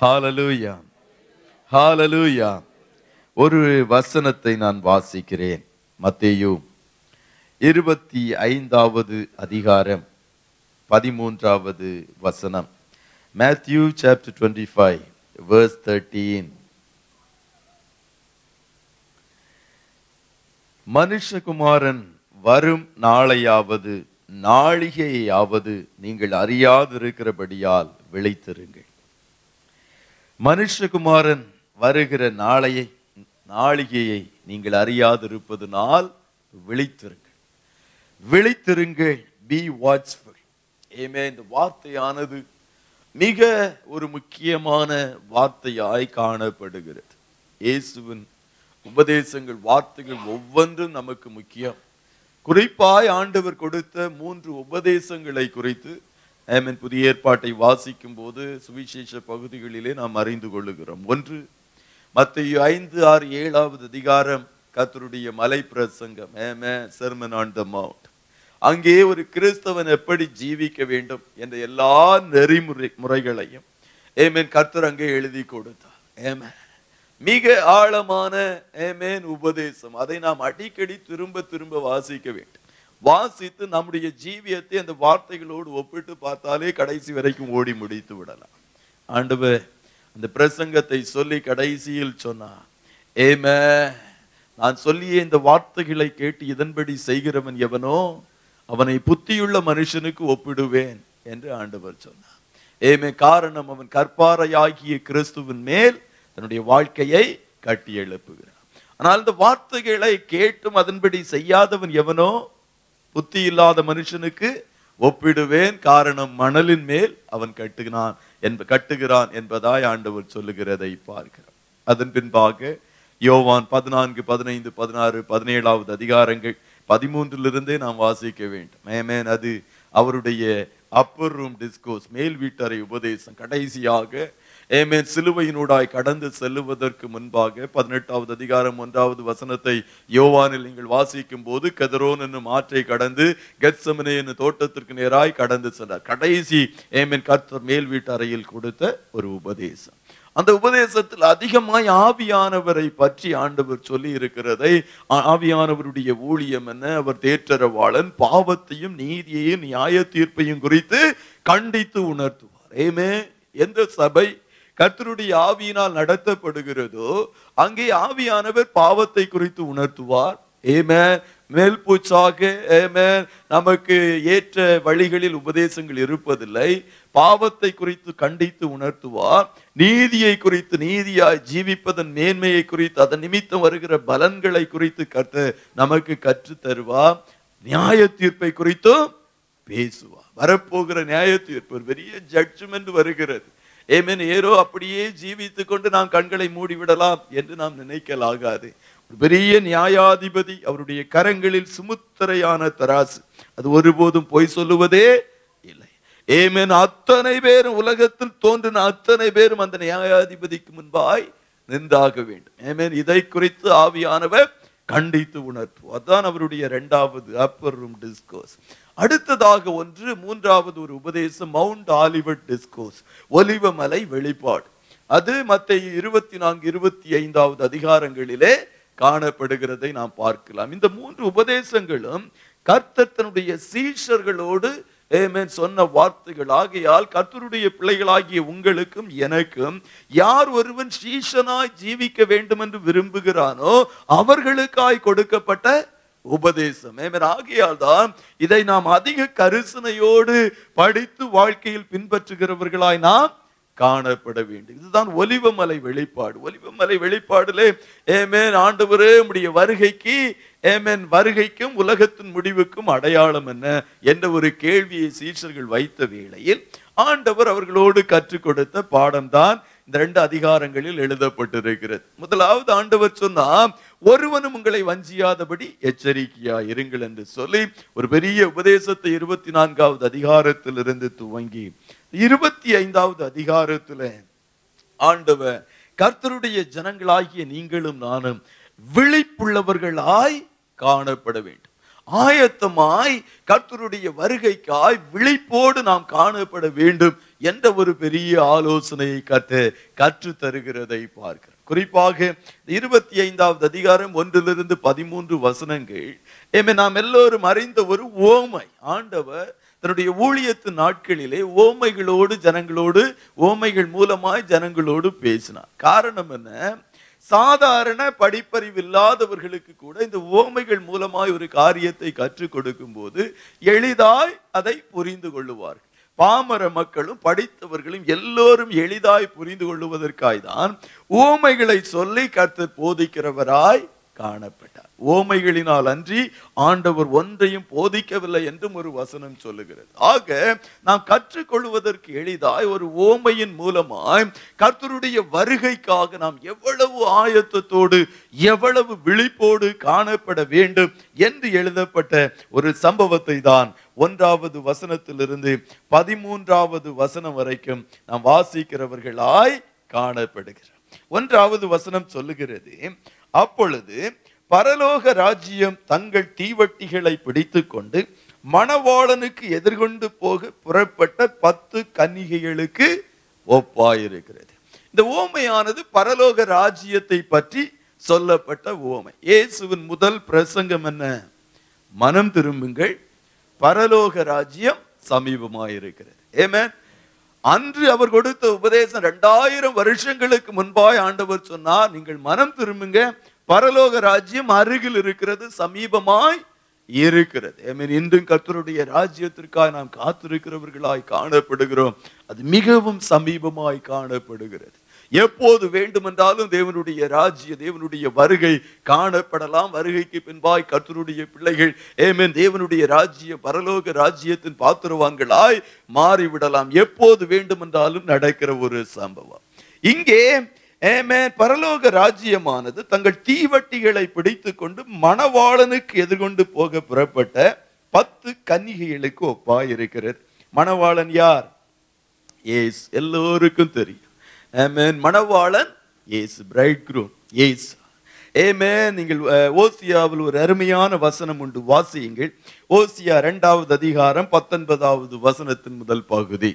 ஹாலலூயா ஹாலலூயா ஒரு வசனத்தை நான் வாசிக்கிறேன். மத்தேயு இருபத்தி ஐந்தாவது அதிகாரம் பதிமூன்றாவது வசனம். Matthew chapter twenty five verse thirteen மனுஷகுமாரன் வரும் நாளையாவது நாளிகையாவது நீங்கள் அறியாதிருக்கிறபடியால் விளைத்திருங்கள் மனுஷகுமாரன் வருகிற நாளையை நாளிகையை நீங்கள் அறியாதிருப்பதனால் விழித்திருங்கள். விழித்திருங்கள் பி வாட்ச்ஃபுல் ஏமே இந்த வார்த்தையானது மிக ஒரு முக்கியமான வார்த்தையாய் காணப்படுகிறது. இயேசுவின் உபதேசங்கள் வார்த்தைகள் ஒவ்வொன்றும் நமக்கு முக்கியம். குறிப்பாய் ஆண்டவர் கொடுத்த மூன்று உபதேசங்களை குறித்து ஆமென் புதிய ஏற்பாட்டை வாசிக்கும் போது சுவிசேஷ பகுதிகளிலே நாம் அறிந்து கொள்ளுகிறோம். ஒன்று மத்திய ஐந்து ஆறு ஏழாவது அதிகாரம் கர்த்தருடைய மலை பிரசங்கம் ஏமே செர்மன் ஆன் த மவுண்ட் அங்கே ஒரு கிறிஸ்தவன் எப்படி ஜீவிக்க வேண்டும் என்ற எல்லா நெறிமுறை முறைகளையும் ஏமேன் கர்த்தர் அங்கே எழுதி கொடுத்தார். ஏம மிக ஆழமான ஏமேன் உபதேசம். அதை நாம் அடிக்கடி திரும்ப திரும்ப வாசிக்க வேண்டும். வாசித்து நம்முடைய ஜீவியத்தை அந்த வார்த்தைகளோடு ஒப்பிட்டு பார்த்தாலே கடைசி வரைக்கும் ஓடி முடித்து விடலாம். ஆண்டவர் அந்த பிரசங்கத்தை சொல்லி கடைசியில் சொன்னான் ஏமே நான் சொல்லிய இந்த வார்த்தைகளை கேட்டு இதன்படி செய்கிறவன் எவனோ அவனை புத்தியுள்ள மனுஷனுக்கு ஒப்பிடுவேன் என்று ஆண்டவர் சொன்னார். ஏமே காரணம் அவன் கற்பாரையாகிய கிறிஸ்துவின் மேல் தன்னுடைய வாழ்க்கையை கட்டி எழுப்புகிறான். ஆனால் இந்த வார்த்தைகளை கேட்டும் அதன்படி செய்யாதவன் எவனோ புத்தி இல்லாத மனுஷனுக்கு ஒப்பிடுவேன். காரணம் மணலின் மேல் அவன் கட்டுகிறான் என்ப கட்டுகிறான் என்பதாய் ஆண்டவர் சொல்லுகிறதை பார்க்கிறோம். அதன் பின்பாக யோவான் பதினான்கு பதினைந்து பதினாறு பதினேழாவது அதிகாரங்கள் பதிமூன்றிலிருந்தே நாம் வாசிக்க வேண்டும். மேமேன் அது அவருடைய அப்பர் ரூம் டிஸ்கோஸ் மேல் வீட்டறை உபதேசம். கடைசியாக ஏமேன் சிலுவையினூடாய் கடந்து செல்லுவதற்கு முன்பாக பதினெட்டாவது அதிகாரம் ஒன்றாவது வசனத்தை யோவானில் நீங்கள் வாசிக்கும் போது கதரோன் என்னும் ஆற்றை கடந்து கெத்சமனே என்னும் தோட்டத்திற்கு நேராய் கடந்து சென்றார். கடைசி ஏமேன் கர்த்தர் மேல் வீட்டறையில் கொடுத்த ஒரு உபதேசம். அந்த உபதேசத்தில் அதிகமாய் ஆவியானவரை பற்றி ஆண்டவர் சொல்லி இருக்கிறதை ஆவியானவருடைய ஊழியம் என்ன? அவர் தேற்றரவாளன் பாவத்தையும் நீதியையும் நியாய தீர்ப்பையும் குறித்து கண்டித்து உணர்த்துவார். ஏமே எந்த சபை கர்த்தருடைய ஆவியினால் நடத்தப்படுகிறதோ அங்கே ஆவியானவர் பாவத்தை குறித்து உணர்த்துவார். ஏமே மேல் பூச்சாக ஏமே நமக்கு ஏற்ற வழிகளில் உபதேசங்கள் இருப்பதில்லை. பாவத்தை குறித்து கண்டித்து உணர்த்துவார். நீதியை குறித்து நீதியாய் ஜீவிப்பதன் மேன்மையை குறித்து அதன் நிமித்தம் வருகிற பலன்களை குறித்து கர்த்த நமக்கு கற்றுத் தருவார் நியாய தீர்ப்பை குறித்தும் பேசுவார். வரப்போகிற நியாய தீர்ப்பு பெரிய ஜட்ஜ்மெண்ட் வருகிறது. ஏமேன் ஏரோ அப்படியே ஜீவித்து கொண்டு நாம் கண்களை மூடிவிடலாம் என்று நாம் நினைக்கலாகாது. ஒரு பெரிய நியாயாதிபதி அவருடைய கரங்களில் சுமுத்திரையான தராசு. அது ஒருபோதும் பொய் சொல்லுவதே இல்லை. ஏமேன் அத்தனை பேரும் உலகத்தில் தோன்றின அத்தனை பேரும் அந்த நியாயாதிபதிக்கு முன்பாய் நின்றாக வேண்டும். ஏமேன் இதை குறித்து ஆவியானவர் கண்டித்து உணர்த்துவோம் அதான் அவருடைய இரண்டாவது அப்பர் ரூம் டிஸ்கோஸ் அடுத்ததாக ஒன்று மூன்றாவது ஒரு உபதேசம் மவுண்ட் ஆலிவட் டிஸ்கோஸ் ஒலிவமலை வெளிப்பாடு. அது மற்ற இருபத்தி நான்கு இருபத்தி ஐந்தாவது அதிகாரங்களிலே காணப்படுகிறதை நாம் பார்க்கலாம். இந்த மூன்று உபதேசங்களும் கர்த்தர் தன்னுடைய சீஷர்களோடு ஏமேன் சொன்ன வார்த்தைகள். ஆகையால் கர்த்தருடைய பிள்ளைகளாகிய உங்களுக்கும் எனக்கும் யார் ஒருவன் சீஷனாய் ஜீவிக்க வேண்டும் என்று விரும்புகிறானோ அவர்களுக்காய் கொடுக்கப்பட்ட உபதேசம். ஏமேன் ஆகையால் தான் இதை நாம் அதிக கரிசனையோடு படித்து வாழ்க்கையில் பின்பற்றுகிறவர்களாய் நாம் காணப்பட வேண்டும். இதுதான் ஒலிவமலை வெளிப்பாடு. ஒலிவமலை வெளிப்பாடுலே ஏமேன் ஆண்டவரே உடைய வருகைக்கு ஏமேன் வருகைக்கும் உலகத்தின் முடிவுக்கும் அடையாளம் என்ன என்ற ஒரு கேள்வியை சீஷர்கள் வைத்த வேளையில் ஆண்டவர் அவர்களோடு கற்றுக் கொடுத்த பாடம்தான் இந்த ரெண்டு அதிகாரங்களில் எழுதப்பட்டிருக்கிறது. முதலாவது ஆண்டவர் சொன்னா ஒருவனும் உங்களை வஞ்சியாதபடி எச்சரிக்கையா இருங்கள் என்று சொல்லி ஒரு பெரிய உபதேசத்தை இருபத்தி நான்காவது அதிகாரத்திலிருந்து துவங்கி இருபத்தி ஐந்தாவது அதிகாரத்துல ஆண்டவர் கர்த்தருடைய ஜனங்களாகிய நீங்களும் நானும் விழிப்புள்ளவர்களாய் காணப்பட வேண்டும். ஆயத்தமாய் கர்த்தருடைய வருகைக்காய் விழிப்போடு நாம் காணப்பட வேண்டும் என்ற ஒரு பெரிய ஆலோசனையை கற்று கற்று தருகிறதை பார்க்கிறோம். குறிப்பாக இருபத்தி ஐந்தாவது அதிகாரம் ஒன்றிலிருந்து பதிமூன்று வசனங்கள். ஏமே நாம் எல்லோரும் அறிந்த ஒரு ஓமை. ஆண்டவர் தன்னுடைய ஊழியத்து நாட்களிலே ஓமைகளோடு ஜனங்களோடு ஓமைகள் மூலமாய் ஜனங்களோடு பேசினார். காரணம் என்ன? சாதாரண படிப்பறிவு இல்லாதவர்களுக்கு கூட இந்த ஓமைகள் மூலமாய் ஒரு காரியத்தை கற்றுக் கொடுக்கும் போது எளிதாய் அதை புரிந்து கொள்ளுவார்கள். பாமர மக்களும் படித்தவர்களும் எல்லோரும் எளிதாய் புரிந்து கொள்ளுவதற்காய் தான் ஊமைகளை சொல்லி கர்த்தர் போதிக்கிறவராய் காணப்பட்டார் ஓமைகளினால் அன்றி ஆண்டவர் ஒன்றையும் போதிக்கவில்லை என்றும் ஒரு வசனம் சொல்லுகிறது. ஆக நாம் கற்றுக்கொள்வதற்கு எளிதாய் ஒரு ஓமையின் மூலமாய் கர்த்தருடைய வருகைக்காக நாம் எவ்வளவு ஆயத்தத்தோடு எவ்வளவு விழிப்போடு காணப்பட வேண்டும் என்று எழுதப்பட்ட ஒரு சம்பவத்தை தான் ஒன்றாவது வசனத்திலிருந்து பதிமூன்றாவது வசனம் வரைக்கும் நாம் வாசிக்கிறவர்களாய் காணப்படுகிறார் ஒன்றாவது வசனம் சொல்லுகிறது அப்பொழுது பரலோக ராஜ்யம் தங்கள் தீவட்டிகளை பிடித்துக்கொண்டு மணவாளனுக்கு எதிர்கொண்டு போக புறப்பட்ட பத்து கன்னிகைகளுக்கு ஒப்பாயிருக்கிறது. இந்த ஓமையானது பரலோக ராஜ்யத்தை பற்றி சொல்லப்பட்ட ஓமை. இயேசுவின் முதல் பிரசங்கம் என்ன? மனம் திரும்புங்கள் பரலோக ராஜ்யம் சமீபமாயிருக்கிறது. ஏமேன் அன்று அவர் கொடுத்த உபதேசம் ரெண்டாயிரம் வருஷங்களுக்கு முன்பாய் ஆண்டவர் சொன்னார் நீங்கள் மனம் திரும்புங்க. பரலோக ராஜ்யம் அருகில் இருக்கிறது சமீபமாய் இருக்கிறது. I இன்றும் கர்த்தருடைய ராஜ்யத்திற்காக நாம் காத்திருக்கிறவர்களாய் காணப்படுகிறோம். அது மிகவும் சமீபமாய் காணப்படுகிறது. எப்போது வேண்டுமென்றாலும் தேவனுடைய ராஜ்ய தேவனுடைய வருகை காணப்படலாம். வருகைக்கு பின்பாய் கர்த்தருடைய பிள்ளைகள் ஏமேன் தேவனுடைய ராஜ்ய பரலோக ராஜ்யத்தின் பாத்திரவான்களாய் மாறிவிடலாம். எப்போது வேண்டுமென்றாலும் நடக்கிற ஒரு சம்பவம். இங்கே ஏமேன் பரலோக ராஜ்யமானது தங்கள் தீவட்டிகளை பிடித்து கொண்டு மணவாளனுக்கு எதிர்கொண்டு போக புறப்பட்ட பத்து கன்னிகைகளுக்கு ஒப்பாய் இருக்கிறது மணவாளன் யார்? ஏஸ் எல்லோருக்கும் தெரியும். ஆமென் மணவாளன் ஏசு பிரைட் குரூம் ஏசு. ஏமேன் நீங்கள் ஓசியாவில் ஒரு அருமையான வசனம் உண்டு. வாசியுங்கள். ஓசியா இரண்டாவது அதிகாரம் பத்தொன்பதாவது வசனத்தின் முதல் பகுதி.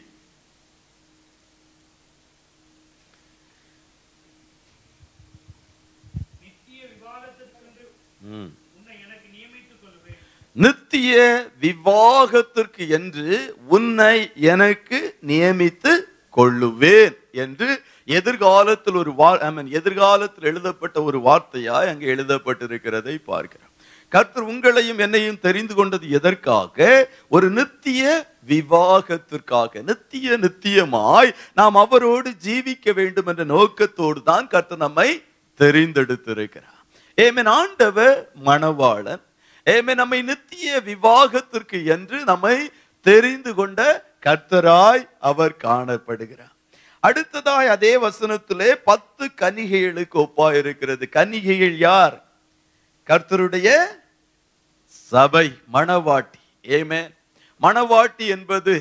நித்திய விவாகத்திற்கு என்று உன்னை எனக்கு நியமித்து கொள்ளுவேன் என்று எதிர்காலத்தில் ஒரு வா ஐ மீன் எதிர்காலத்தில் எழுதப்பட்ட ஒரு வார்த்தையாய் அங்கே எழுதப்பட்டிருக்கிறதை பார்க்கிறோம். கர்த்தர் உங்களையும் என்னையும் தெரிந்து கொண்டது எதற்காக? ஒரு நித்திய விவாகத்திற்காக. நித்திய நித்தியமாய் நாம் அவரோடு ஜீவிக்க வேண்டும் என்ற நோக்கத்தோடு தான் கர்த்தர் நம்மை தெரிந்தெடுத்திருக்கிறார். ஏமேன் ஆண்டவர் மணவாளன். ஏமே நம்மை நித்திய விவாகத்திற்கு என்று நம்மை தெரிந்து கொண்ட கர்த்தராய் அவர் காணப்படுகிறார். அடுத்ததாய் அதே வசனத்திலே பத்து கனிகைகளுக்கு ஒப்பாய் இருக்கிறது. கனிகைகள் யார்? கர்த்தருடைய சபை மணவாட்டி. ஏமே மணவாட்டி என்பது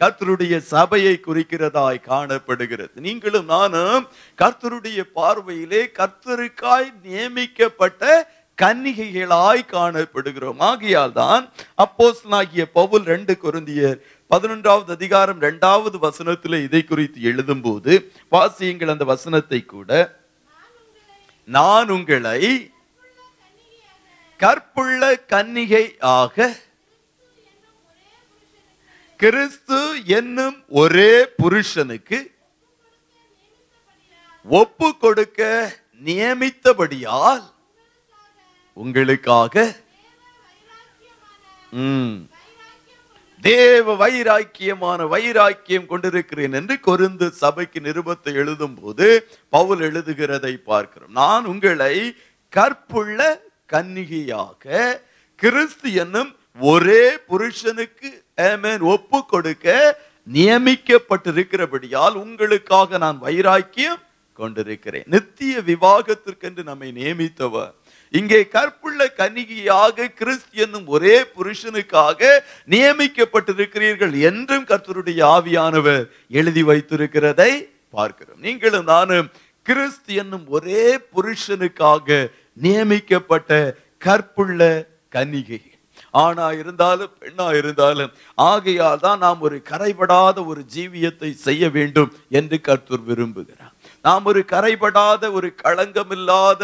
கர்த்தருடைய சபையை குறிக்கிறதாய் காணப்படுகிறது. நீங்களும் நானும் கர்த்தருடைய பார்வையிலே கர்த்தருக்காய் நியமிக்கப்பட்ட கன்னிகைகளாய் காணப்படுகிறோம். ஆகையால் தான் அப்போஸ் ஆகிய பவுல் ரெண்டு குருந்தியர் பதினொன்றாவது அதிகாரம் இரண்டாவது வசனத்தில் இதை குறித்து எழுதும்போது வாசியுங்கள் அந்த வசனத்தை கூட. நான் உங்களை கற்புள்ள கன்னிகை ஆக கிறிஸ்து என்னும் ஒரே புருஷனுக்கு ஒப்பு கொடுக்க நியமித்தபடியால் உங்களுக்காக உம் தேவ வைராக்கியமான வைராக்கியம் கொண்டிருக்கிறேன் என்று கொருந்து சபைக்கு நிருபத்தை எழுதும் போது பவுல் எழுதுகிறதை பார்க்கிறோம். நான் உங்களை கற்புள்ள கன்னிகையாக கிறிஸ்து என்னும் ஒரே புருஷனுக்கு ஒப்பு கொடுக்க நியமிக்கப்பட்டிருக்கிறபடியால் உங்களுக்காக நான் வைராக்கியம் கொண்டிருக்கிறேன். நித்திய விவாகத்திற்கென்று நம்மை நியமித்தவர். இங்கே கற்புள்ள கன்னிகையாக கிறிஸ்து என்னும் ஒரே புருஷனுக்காக நியமிக்கப்பட்டிருக்கிறீர்கள் என்றும் கர்த்தருடைய ஆவியானவர் எழுதி வைத்திருக்கிறதை பார்க்கிறோம். நீங்களும் நானும் கிறிஸ்து என்னும் ஒரே புருஷனுக்காக நியமிக்கப்பட்ட கற்புள்ள கன்னிகை ஆணா இருந்தாலும் பெண்ணா இருந்தாலும் ஆகையால் தான் நாம் ஒரு கரைபடாத ஒரு ஜீவியத்தை செய்ய வேண்டும் என்று கர்த்தர் விரும்புகிறார். நாம் ஒரு கரைபடாத ஒரு களங்கமில்லாத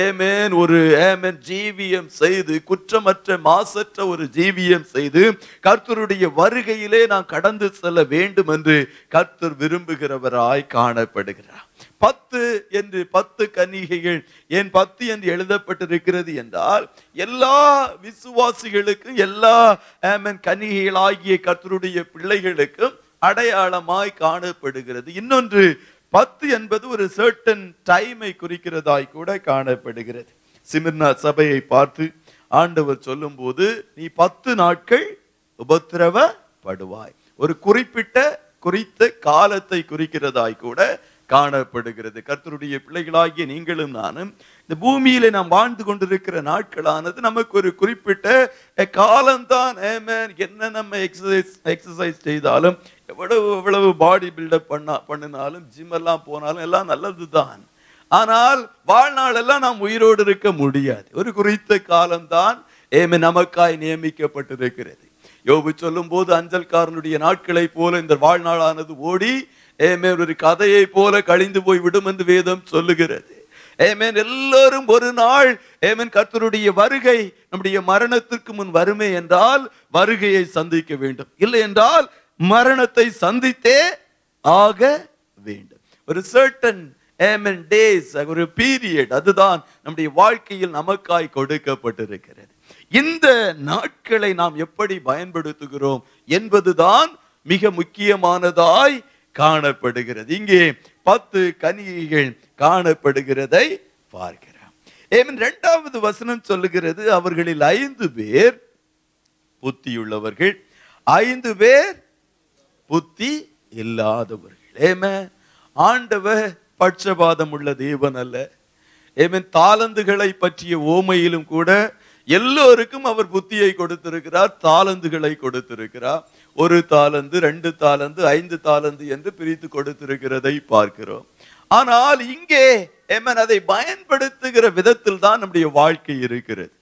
ஏமேன் ஒரு ஏமேன் ஜீவியம் செய்து குற்றமற்ற மாசற்ற ஒரு ஜீவியம் செய்து கர்த்தருடைய வருகையிலே நாம் கடந்து செல்ல வேண்டும் என்று கர்த்தர் விரும்புகிறவராய் காணப்படுகிறார். பத்து என்று பத்து கன்னிகைகள் ஏன் பத்து என்று எழுதப்பட்டிருக்கிறது என்றால் எல்லா விசுவாசிகளுக்கும் எல்லா ஏமன் கன்னிகைகள் ஆகிய கர்த்தருடைய பிள்ளைகளுக்கும் அடையாளமாய் காணப்படுகிறது. இன்னொன்று பத்து என்பது ஒரு சர்டன் டைமை குறிக்கிறதாய் கூட காணப்படுகிறது. சிமிர்னா சபையை பார்த்து ஆண்டவர் சொல்லும்போது நீ பத்து நாட்கள் உபத்திரவப்படுவாய். ஒரு குறிப்பிட்ட குறித்த காலத்தை குறிக்கிறதாய் கூட காணப்படுகிறது. கர்த்தருடைய பிள்ளைகளாகிய நீங்களும் நானும் இந்த பூமியில நாம் வாழ்ந்து கொண்டிருக்கிற நாட்களானது நமக்கு ஒரு குறிப்பிட்ட காலம்தான் என்ன நம்ம எக்ஸசைஸ் எக்ஸசைஸ் செய்தாலும் எவ்வளவு எவ்வளவு பாடி பில்டப் பண்ணா பண்ணினாலும் ஜிம் எல்லாம் போனாலும் எல்லாம் நல்லதுதான். ஆனால் வாழ்நாள் எல்லாம் நாம் உயிரோடு இருக்க முடியாது. ஒரு குறித்த காலம்தான் ஏமே நமக்காய் நியமிக்கப்பட்டிருக்கிறது. யோபு சொல்லும் போது அஞ்சல்காரனுடைய நாட்களை போல இந்த வாழ்நாளானது ஓடி ஏமேன் ஒரு கதையை போல கழிந்து போய் விடும் என்று வேதம் சொல்லுகிறது. ஏமேன் எல்லோரும் ஒரு நாள் ஏமேன் கர்த்தருடைய வருகை நம்முடைய மரணத்திற்கு முன் வருமே என்றால் வருகையை சந்திக்க வேண்டும். இல்லை என்றால் மரணத்தை சந்தித்தே ஆக வேண்டும். ஒரு சர்டன் ஏமன் டேஸ் ஒரு பீரியட் அதுதான் நம்முடைய வாழ்க்கையில் நமக்காய் கொடுக்கப்பட்டிருக்கிறது. இந்த நாட்களை நாம் எப்படி பயன்படுத்துகிறோம் என்பதுதான் மிக முக்கியமானதாய் காணப்படுகிறது. இங்கே பத்து கனிகைகள் காணப்படுகிறதை பார்க்கிறோம். ஏமன் இரண்டாவது வசனம் சொல்லுகிறது அவர்களில் ஐந்து பேர் புத்தியுள்ளவர்கள் ஐந்து பேர் புத்தி இல்லாதவர்கள் ஏமே. ஆண்டவர் பட்சபாதம் உள்ள தேவன் அல்ல. ஏமன் தாளந்துகளை பற்றிய ஓமையிலும் கூட எல்லோருக்கும் அவர் புத்தியை கொடுத்திருக்கிறார் தாளந்துகளை கொடுத்திருக்கிறார். ஒரு தாளந்து ரெண்டு தாளந்து ஐந்து தாளந்து என்று பிரித்து கொடுத்திருக்கிறதை பார்க்கிறோம். ஆனால் இங்கே ஏமன் அதை பயன்படுத்துகிற விதத்தில் தான் நம்முடைய வாழ்க்கை இருக்கிறது.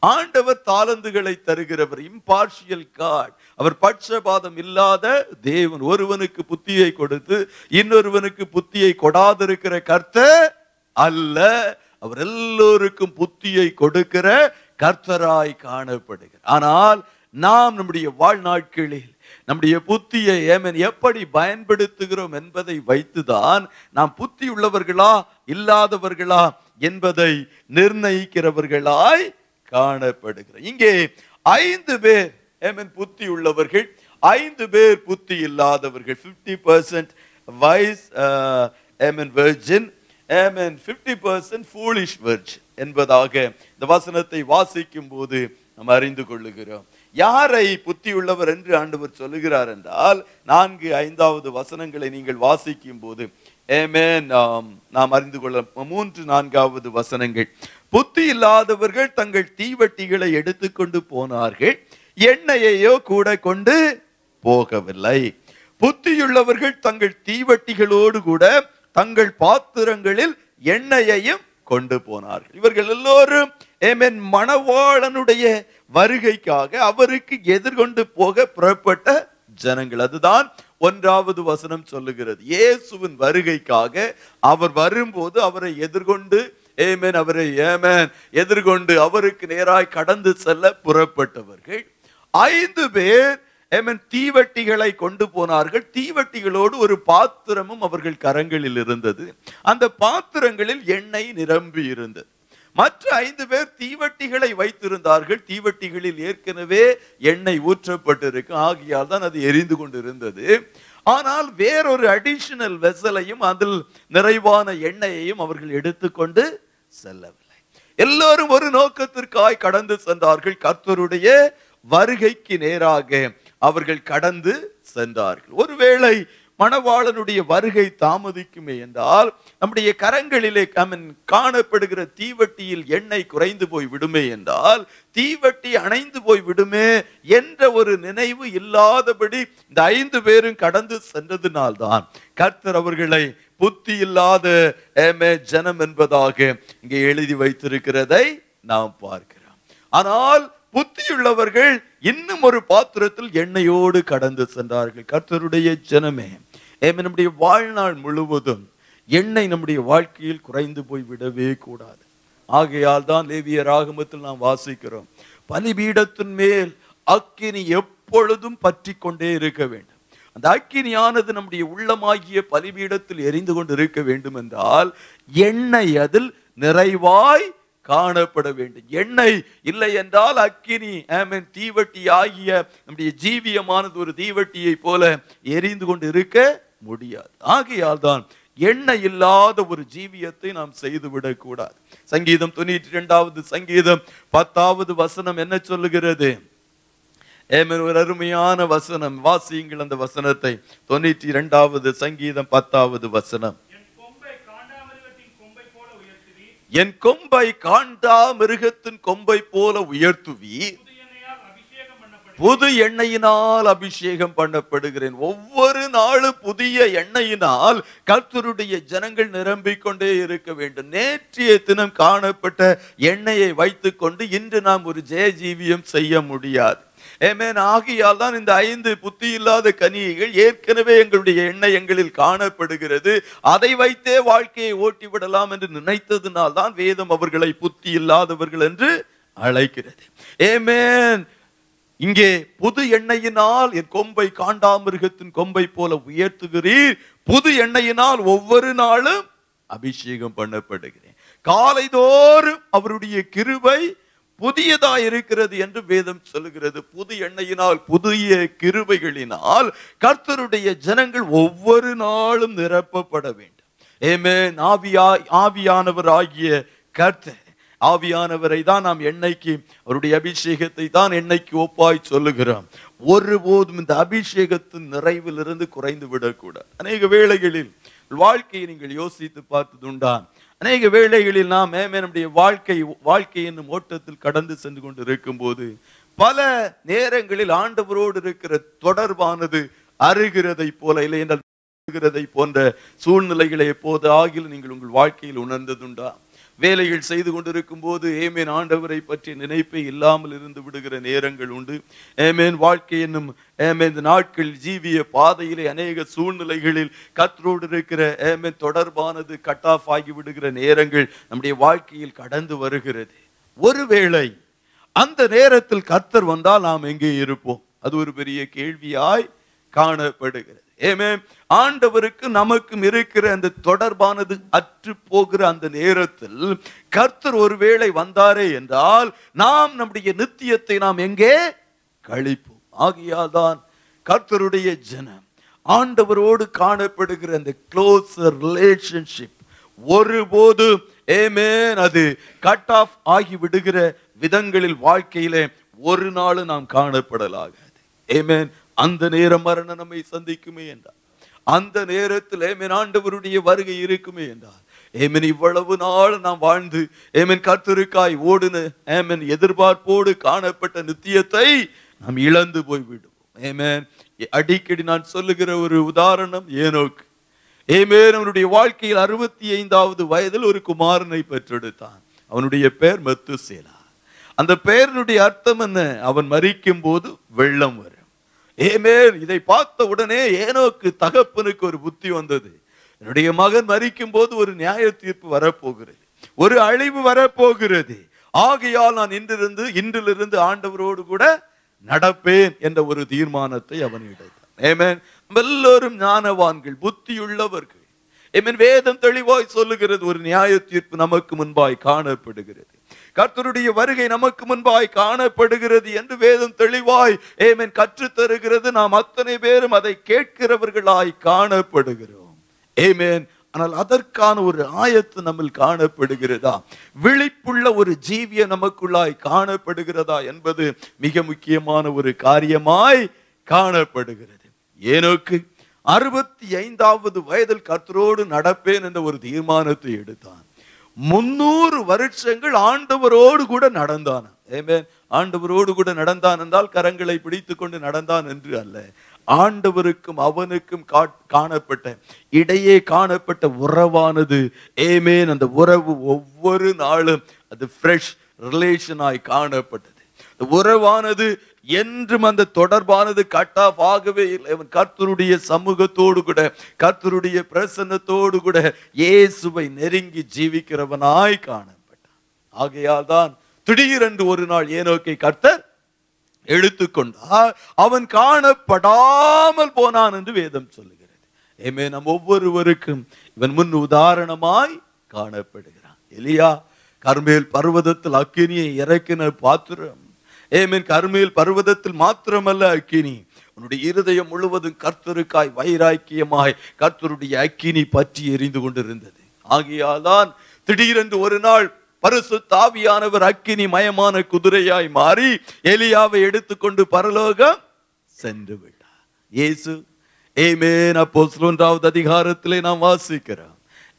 ஆண்டவர் தாளந்துகளை தருகிறவர் இம்பார்ஷியல் காட் அவர் பட்சபாதம் இல்லாத தேவன் ஒருவனுக்கு புத்தியை கொடுத்து இன்னொருவனுக்கு புத்தியை கொடாதிருக்கிற கர்த்தர் அல்ல. அவர் எல்லோருக்கும் புத்தியை கொடுக்கிற கர்த்தராய் காணப்படுகிறார். ஆனால் நாம் நம்முடைய வாழ்நாட்களில் நம்முடைய புத்தியை ஏமன் எப்படி பயன்படுத்துகிறோம் என்பதை வைத்துதான் நாம் புத்தி உள்ளவர்களா இல்லாதவர்களா என்பதை நிர்ணயிக்கிறவர்களாய் காணப்படுகிற இங்கே ஐந்து பேர் ஏமன் புத்தி உள்ளவர்கள் ஐந்து பேர் புத்தி இல்லாதவர்கள். 50% percent wise amen virgin amen 50% percent foolish virgin என்பதாக இந்த வசனத்தை வாசிக்கும் போது நாம் அறிந்து கொள்ளுகிறோம். யாரை புத்தியுள்ளவர் என்று ஆண்டவர் சொல்லுகிறார் என்றால் நான்கு ஐந்தாவது வசனங்களை நீங்கள் வாசிக்கும் போது ஏமேன் நாம் நாம் அறிந்து கொள்ள மூன்று நான்காவது வசனங்கள். புத்தி இல்லாதவர்கள் தங்கள் தீவட்டிகளை எடுத்துக்கொண்டு போனார்கள். எண்ணெயையோ கூட கொண்டு போகவில்லை. புத்தியுள்ளவர்கள் தங்கள் தீவட்டிகளோடு கூட தங்கள் பாத்திரங்களில் எண்ணெயையும் கொண்டு போனார்கள். இவர்கள் எல்லோரும் ஏமேன் மணவாளனுடைய வருகைக்காக அவருக்கு எதிர்கொண்டு போக புறப்பட்ட ஜனங்கள். அதுதான் ஒன்றாவது வசனம் சொல்லுகிறது. இயேசுவின் வருகைக்காக அவர் வரும்போது அவரை எதிர்கொண்டு ஏமேன் அவரை ஏமேன் எதிர்கொண்டு அவருக்கு நேராய் கடந்து செல்ல புறப்பட்டவர்கள் ஐந்து பேர் ஏமன் தீவட்டிகளை கொண்டு போனார்கள். தீவட்டிகளோடு ஒரு பாத்திரமும் அவர்கள் கரங்களில் இருந்தது. அந்த பாத்திரங்களில் எண்ணெய் நிரம்பி இருந்தது. மற்ற ஐந்து பேர் தீவட்டிகளை வைத்திருந்தார்கள். தீவட்டிகளில் ஏற்கனவே எண்ணெய் ஊற்றப்பட்டிருக்கு ஆகியால் தான் அது எரிந்து கொண்டிருந்தது. ஆனால் வேறொரு அடிஷனல் வெசலையும் அதில் நிறைவான எண்ணெயையும் அவர்கள் எடுத்துக்கொண்டு செல்லவில்லை. எல்லோரும் ஒரு நோக்கத்திற்காய் கடந்து சென்றார்கள். கர்த்தருடைய வருகைக்கு நேராக அவர்கள் கடந்து சென்றார்கள். ஒருவேளை மணவாளனுடைய வருகை தாமதிக்குமே என்றால் நம்முடைய கரங்களிலே கமன் காணப்படுகிற தீவட்டியில் எண்ணெய் குறைந்து போய் விடுமே என்றால் தீவட்டி அணைந்து போய் விடுமே என்ற ஒரு நினைவு இல்லாதபடி இந்த ஐந்து பேரும் கடந்து சென்றதினால்தான் கர்த்தர் அவர்களை புத்தி இல்லாத ஏமே ஜனம் என்பதாக இங்கே எழுதி வைத்திருக்கிறதை நாம் பார்க்கிறோம். ஆனால் புத்தியுள்ளவர்கள் இன்னும் ஒரு பாத்திரத்தில் எண்ணெயோடு கடந்து சென்றார்கள். கர்த்தருடைய ஜனமே. ஏன் நம்முடைய வாழ்நாள் முழுவதும் எண்ணெய் நம்முடைய வாழ்க்கையில் குறைந்து போய் விடவே கூடாது. ஆகையால் தான் லேவிய ராகமத்தில் நாம் வாசிக்கிறோம் பலிபீடத்தின் மேல் அக்கினி எப்பொழுதும் பற்றி கொண்டே இருக்க வேண்டும். அந்த அக்கினியானது நம்முடைய உள்ளமாகிய பலிபீடத்தில் எரிந்து கொண்டு இருக்க வேண்டும் என்றால் எண்ணெய் அதில் நிறைவாய் காணப்பட வேண்டும். எண்ணெய் இல்லை என்றால் அக்கினி ஆமீன் தீவட்டி ஆகிய நம்முடைய ஜீவியமானது ஒரு தீவட்டியை போல எரிந்து கொண்டு இருக்க முடியாது. ஆகையால் தான் எண்ணெய் இல்லாத ஒரு ஜீவியத்தை நாம் செய்து விடக்கூடாது. சங்கீதம் தொண்ணூற்றி இரண்டாவது சங்கீதம் பத்தாவது வசனம் என்ன சொல்லுகிறது? ஏமன் ஒரு அருமையான வசனம். வாசியுங்கள் அந்த வசனத்தை. தொண்ணூற்றி இரண்டாவது சங்கீதம் பத்தாவது வசனம். என் கொம்பை காண்டா மிருகத்தின் கொம்பை போல உயர்த்துவி புது எண்ணெயால் அபிஷேகம் பண்ணப்படும் புது எண்ணெயினால் அபிஷேகம் பண்ணப்படுகிறேன். ஒவ்வொரு நாளும் புதிய எண்ணெயினால் கர்த்தருடைய ஜனங்கள் நிரம்பிக் கொண்டே இருக்க வேண்டும். நேற்றைய தினம் காணப்பட்ட எண்ணெயை வைத்துக்கொண்டு இன்று நாம் ஒரு ஜெய ஜீவியம் செய்ய முடியாது. ஏமேன் ஆகியால் தான் இந்த ஐந்து புத்தி இல்லாத கனிகள் ஏற்கனவே எங்களுடைய எண்ணெய் எங்களில் காணப்படுகிறது. அதை வைத்தே வாழ்க்கையை ஓட்டி விடலாம் என்று நினைத்ததினால் தான் வேதம் அவர்களை புத்தி இல்லாதவர்கள் என்று அழைக்கிறது. ஏமேன் இங்கே புது எண்ணெயினால் என் கொம்பை காண்டாமிருகத்தின் கொம்பை போல உயர்த்துகிறீர். புது எண்ணெயினால் ஒவ்வொரு நாளும் அபிஷேகம் பண்ணப்படுகிறேன். காலைதோறும் அவருடைய கிருபை புதியதா இருக்கிறது என்று வேதம் சொல்லுகிறது. புது எண்ணெயினால் புதிய கிருபைகளினால் கர்த்தருடைய ஜனங்கள் ஒவ்வொரு நாளும் நிரப்பப்பட வேண்டும். ஏமே ஆவியா ஆவியானவர் ஆகிய கர்த்தர். ஆவியானவரை தான் நாம் எண்ணெய்க்கு அவருடைய அபிஷேகத்தை தான் எண்ணெய்க்கு ஒப்பாய் சொல்லுகிறோம். ஒருபோதும் இந்த அபிஷேகத்தின் நிறைவிலிருந்து குறைந்து விடக்கூடாது. அநேக வேளைகளில் வாழ்க்கையை நீங்கள் யோசித்து பார்த்ததுண்டா அநேக வேளைகளில் நாம் மேமே நம்முடைய வாழ்க்கை வாழ்க்கை என்னும் ஓட்டத்தில் கடந்து சென்று கொண்டு இருக்கும்போது பல நேரங்களில் ஆண்டவரோடு இருக்கிற தொடர்பானது அருகிறதை போல இல்லை என்றால் போன்ற சூழ்நிலைகளை எப்போது ஆகிலும் நீங்கள் உங்கள் வாழ்க்கையில் உணர்ந்ததுண்டா வேலைகள் செய்து கொண்டிருக்கும் போது ஏமேன் ஆண்டவரை பற்றிய நினைப்பே இல்லாமல் இருந்து விடுகிற நேரங்கள் உண்டு. ஏமேன் வாழ்க்கை என்னும் ஏமேன் நாட்கள் ஜீவிய பாதையிலே அநேக சூழ்நிலைகளில் கத்தரோடு இருக்கிற ஏமேன் தொடர்பானது கட் ஆஃப் ஆகி விடுகிற நேரங்கள் நம்முடைய வாழ்க்கையில் கடந்து வருகிறது. ஒருவேளை அந்த நேரத்தில் கர்த்தர் வந்தால் நாம் எங்கே இருப்போம்? அது ஒரு பெரிய கேள்வியாய் காணப்படுகிறது. ஏமே ஆண்டவருக்கு நமக்கும் இருக்கிற அந்த தொடர்பானது அற்று போகிற அந்த நேரத்தில் கர்த்தர் ஒருவேளை வந்தாரே என்றால் நாம் நம்முடைய நித்தியத்தை நாம் எங்கே? கழிப்போம். ஆகியாதான் கர்த்தருடைய ஜனம் ஆண்டவரோடு காணப்படுகிற அந்த க்ளோசர் ரிலேஷன்ஷிப் ஒருபோது ஏமேன் அது கட் ஆஃப் ஆகி விடுகிற விதங்களில் வாழ்க்கையிலே ஒரு நாளும் நாம் காணப்படலாகாது. ஏமேன் அந்த நேரம் மரணம் நம்மை சந்திக்குமே என்றார். அந்த நேரத்தில் ஏமேன் ஆண்டவருடைய வருகை இருக்குமே என்றார். ஏமன் இவ்வளவு நாள் நாம் வாழ்ந்து ஏமன் கத்திருக்காய் ஓடுன ஏமன் எதிர்பார்ப்போடு காணப்பட்ட நித்தியத்தை நாம் இழந்து போய்விடுவோம். ஏமேன் அடிக்கடி நான் சொல்லுகிற ஒரு உதாரணம் ஏனோக்கு. ஏமேன் அவனுடைய வாழ்க்கையில் அறுபத்தி ஐந்தாவது வயதில் ஒரு குமாரனை பெற்றெடுத்தான். அவனுடைய பெயர் மெத்துசேலா. அந்த பெயரினுடைய அர்த்தம் என்ன? அவன் மறிக்கும் போது வெள்ளம் வரும். ஏமேல் இதை பார்த்த உடனே ஏனோக்கு தகப்பனுக்கு ஒரு புத்தி வந்தது. என்னுடைய மகன் மறிக்கும் போது ஒரு நியாய தீர்ப்பு வரப்போகிறது. ஒரு அழிவு வரப்போகிறது. ஆகையால் நான் இன்றிருந்து இன்றிலிருந்து ஆண்டவரோடு கூட நடப்பேன் என்ற ஒரு தீர்மானத்தை அவன் எடுத்தான் ஏமேன் எல்லோரும் ஞானவான்கள் புத்தியுள்ளவர்கள். ஏமேன் வேதம் தெளிவாய் சொல்லுகிறது ஒரு நியாய தீர்ப்பு நமக்கு முன்பாய் காணப்படுகிறது. கர்த்தருடைய வருகை நமக்கு முன்பாய் காணப்படுகிறது என்று வேதம் தெளிவாய் ஏமேன் கற்றுத்தருகிறது. நாம் அத்தனை பேரும் அதை கேட்கிறவர்களாய் காணப்படுகிறோம். ஏமேன். ஆனால் அதற்கான ஒரு ஆயத்து நம்மில் காணப்படுகிறதா? விழிப்புள்ள ஒரு ஜீவிய நமக்குள்ளாய் காணப்படுகிறதா என்பது மிக முக்கியமான ஒரு காரியமாய் காணப்படுகிறது. ஏனோக்கு அறுபத்தி ஐந்தாவது வயதில் கர்த்தரோடு நடப்பேன் என்ற ஒரு தீர்மானத்தை எடுத்தான். முன்னூறு வருஷங்கள் ஆண்டவரோடு கூட நடந்தான். ஏமே ஆண்டவரோடு கூட நடந்தான் என்றால் கரங்களை பிடித்து கொண்டு நடந்தான் என்று அல்ல. ஆண்டவருக்கும் அவனுக்கும் காணப்பட்ட இடையே காணப்பட்ட உறவானது. ஏமேன் அந்த உறவு ஒவ்வொரு நாளும் அது ஃப்ரெஷ் ரிலேஷனாய் காணப்பட்டது. உறவானது என்றும் அந்த தொடர்பானது கட் ஆஃப் ஆகவே இல்லை. அவன் கர்த்தருடைய சமூகத்தோடு கூட கர்த்தருடைய பிரசன்னத்தோடு கூட இயேசுவை நெருங்கி ஜீவிக்கிறவனாய் காணப்பட்டான். ஆகையால் தான் திடீரென்று ஒரு நாள் ஏனோக்கை கர்த்தர் எடுத்துக்கொண்டால் அவன் காணப்படாமல் போனான் என்று வேதம் சொல்லுகிறது. ஏமே நம் ஒவ்வொருவருக்கும் இவன் முன் உதாரணமாய் காணப்படுகிறான். எலியா கர்மேல் பர்வதத்தில் அக்கினியை இறக்கின பாத்திரம் ஏமேன் கருமையில் பர்வதத்தில் மாத்திரமல்ல அக்கினி. உன்னுடைய இருதயம் முழுவதும் கர்த்தருக்காய் வைராக்கியமாய் கர்த்தருடைய அக்கினி பற்றி எரிந்து கொண்டிருந்தது. ஆகையால்தான் திடீரென்று ஒரு நாள் பரிசு தாவியானவர் அக்கினி மயமான குதிரையாய் மாறி எலியாவை எடுத்துக்கொண்டு பரலோகம் சென்று விட்டார். இயேசு ஏமேன் அப்போ ஒன்றாவது அதிகாரத்திலே நாம் வாசிக்கிறோம்.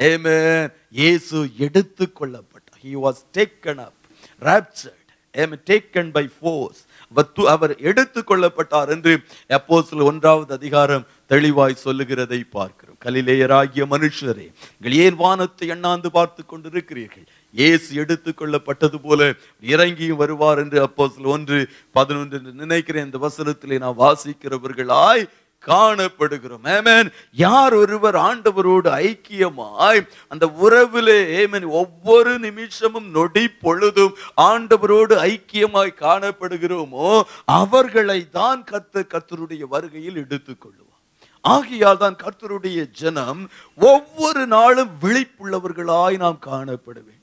ஏமேன் இயேசு எடுத்துக்கொள்ளப்பட்டார் he was taken up rapture amen taken by force. அவர் எடுத்து அவர் எடுத்துக்கொள்ளப்பட்டார் என்று அப்போஸ்தலர் ஒன்றாவது அதிகாரம் தெளிவாய் சொல்லுகிறதை பார்க்கிறோம். கலிலேயராகிய மனுஷரே நீங்கள் ஏன் வானத்தை எண்ணாந்து பார்த்து கொண்டிருக்கிறீர்கள். இயேசு எடுத்துக்கொள்ளப்பட்டது போல இறங்கியும் வருவார் என்று அப்போ ஒன்று பதினொன்று நினைக்கிறேன். இந்த வசனத்திலே நான் வாசிக்கிறவர்களாய் காணப்படுகிறோம். ஏமேன் யார் ஒருவர் ஆண்டவரோடு ஐக்கியமாய் அந்த உறவிலே ஏமேன் ஒவ்வொரு நிமிஷமும் நொடி பொழுதும் ஆண்டவரோடு ஐக்கியமாய் காணப்படுகிறோமோ அவர்களை தான் கத்த கர்த்தருடைய வருகையில் எடுத்துக்கொள்ளுவார். ஆகையால் தான் கர்த்தருடைய ஜனம் ஒவ்வொரு நாளும் விழிப்புள்ளவர்களாய் நாம் காணப்பட வேண்டும்.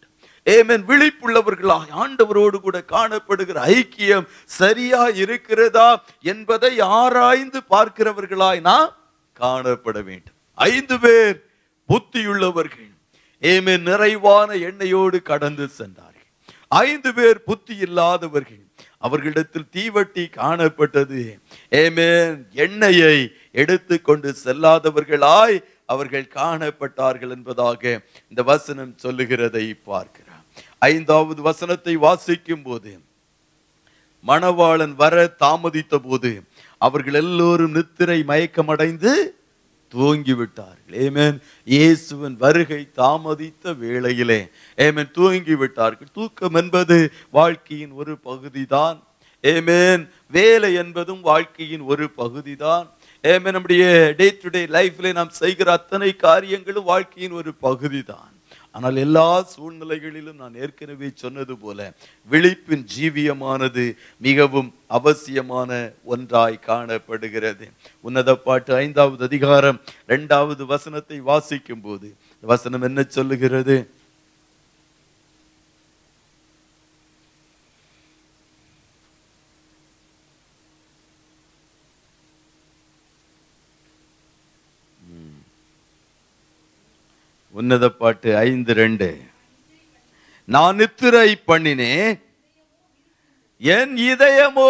ஏமன் விழிப்புள்ளவர்களாய் ஆண்டவரோடு கூட காணப்படுகிற ஐக்கியம் சரியா இருக்கிறதா என்பதை ஆராய்ந்து பார்க்கிறவர்களாய் நாம் காணப்பட வேண்டும். ஐந்து பேர் புத்தியுள்ளவர்கள். ஏமே நிறைவான எண்ணெயோடு கடந்து சென்றார்கள். ஐந்து பேர் புத்தி இல்லாதவர்கள். அவர்களிடத்தில் தீவட்டி காணப்பட்டது. ஏமேன் எண்ணெயை எடுத்துக்கொண்டு செல்லாதவர்களாய் அவர்கள் காணப்பட்டார்கள் என்பதாக இந்த வசனம் சொல்லுகிறதை பார்க்க. ஐந்தாவது வசனத்தை வாசிக்கும் போது மணவாளன் வர தாமதித்த போது அவர்கள் எல்லோரும் நித்திரை மயக்கமடைந்து தூங்கிவிட்டார்கள். ஏமேன் இயேசுவின் வருகை தாமதித்த வேளையிலே ஏமேன் தூங்கி விட்டார்கள் தூக்கம் என்பது வாழ்க்கையின் ஒரு பகுதிதான். ஏமேன் வேலை என்பதும் வாழ்க்கையின் ஒரு பகுதிதான். ஏமே நம்முடைய டே டு டே லைஃப்ல நாம் செய்கிற அத்தனை காரியங்களும் வாழ்க்கையின் ஒரு பகுதிதான். ஆனால் எல்லா சூழ்நிலைகளிலும் நான் ஏற்கனவே சொன்னது போல விழிப்பின் ஜீவியமானது மிகவும் அவசியமான ஒன்றாய் காணப்படுகிறது. உன்னத பாட்டு ஐந்தாவது அதிகாரம் இரண்டாவது வசனத்தை வாசிக்கும் போது வசனம் என்ன சொல்லுகிறது? உன்னத பாட்டு ஐந்து ரெண்டு. நான் நித்திரை பண்ணினேன் என் இதயமோ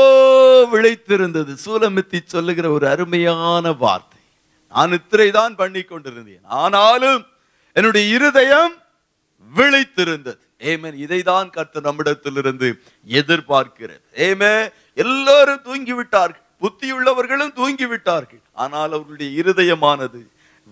விழித்திருந்தது சூலமித்தி சொல்லுகிற ஒரு அருமையான வார்த்தை. நான் நித்திரை தான் பண்ணி கொண்டிருந்தேன். ஆனாலும் என்னுடைய இருதயம் விழித்திருந்தது ஏமேன் இதைதான் கர்த்த நம்மிடத்திலிருந்து எதிர்பார்க்கிறது. ஏமே எல்லாரும் தூங்கி விட்டார்கள் புத்தியுள்ளவர்களும் தூங்கி விட்டார்கள் ஆனால் அவர்களுடைய இருதயமானது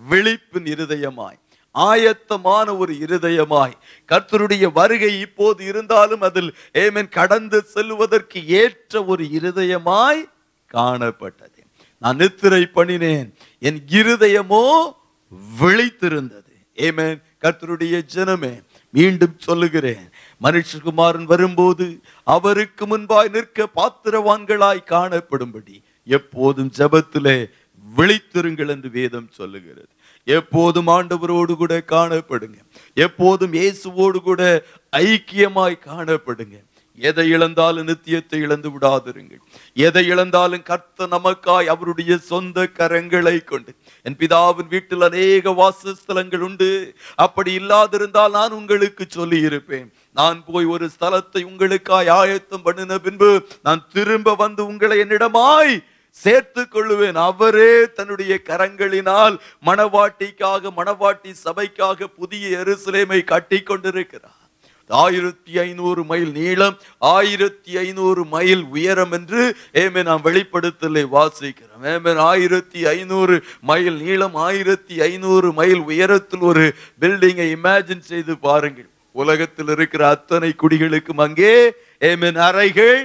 விழிப்பின் இருதயமாய் ஆயத்தமான ஒரு இருதயமாய். கர்த்தருடைய வருகை இப்போது இருந்தாலும் அதில் ஏமேன் கடந்து செல்வதற்கு ஏற்ற ஒரு இருதயமாய் காணப்பட்டது. நான் நித்திரை பண்ணினேன். என் இருதயமோ விழித்திருந்தது. ஏமேன் கர்த்தருடைய ஜனமே மீண்டும் சொல்லுகிறேன். மனுஷகுமாரன் வரும்போது அவருக்கு முன்பாய் நிற்க பாத்திரவான்களாய் காணப்படும்படி எப்போதும் ஜபத்திலே விழித்திருங்கள் என்று வேதம் சொல்லுகிறது. எப்போதும் ஆண்டவரோடு கூட காணப்படுங்க. எப்போதும் இயேசுவோடு கூட ஐக்கியமாய் காணப்படுங்க. எதை இழந்தாலும் நித்தியத்தை இழந்து விடாதிருங்கள். எதை இழந்தாலும் கர்த்த நமக்காய் அவருடைய சொந்த கரங்களை கொண்டு. என் பிதாவின் வீட்டில் அநேக வாசஸ்தலங்கள் உண்டு. அப்படி இல்லாதிருந்தால் நான் உங்களுக்கு சொல்லி இருப்பேன் நான் போய் ஒரு ஸ்தலத்தை உங்களுக்காய் ஆயத்தம் பண்ணின பின்பு நான் திரும்ப வந்து உங்களை என்னிடமாய் சேர்த்துக் கொள்ளுவேன் அவரே தன்னுடைய கரங்களினால் மணவாட்டிக்காக மணவாட்டி சபைக்காக புதிய எருசலேமை கட்டி கொண்டிருக்கிறார். ஆயிரத்தி ஐநூறு மைல் நீளம் ஆயிரத்தி ஐநூறு மைல் உயரம் என்று ஏமே நாம் வெளிப்படுத்தலை வாசிக்கிறோம். ஏமே ஆயிரத்தி ஐநூறு மைல் நீளம் ஆயிரத்தி ஐநூறு மைல் உயரத்தில் ஒரு பில்டிங்கை இமேஜின் செய்து பாருங்கள். உலகத்தில் இருக்கிற அத்தனை குடிகளுக்கும் அங்கே ஏமே அறைகள்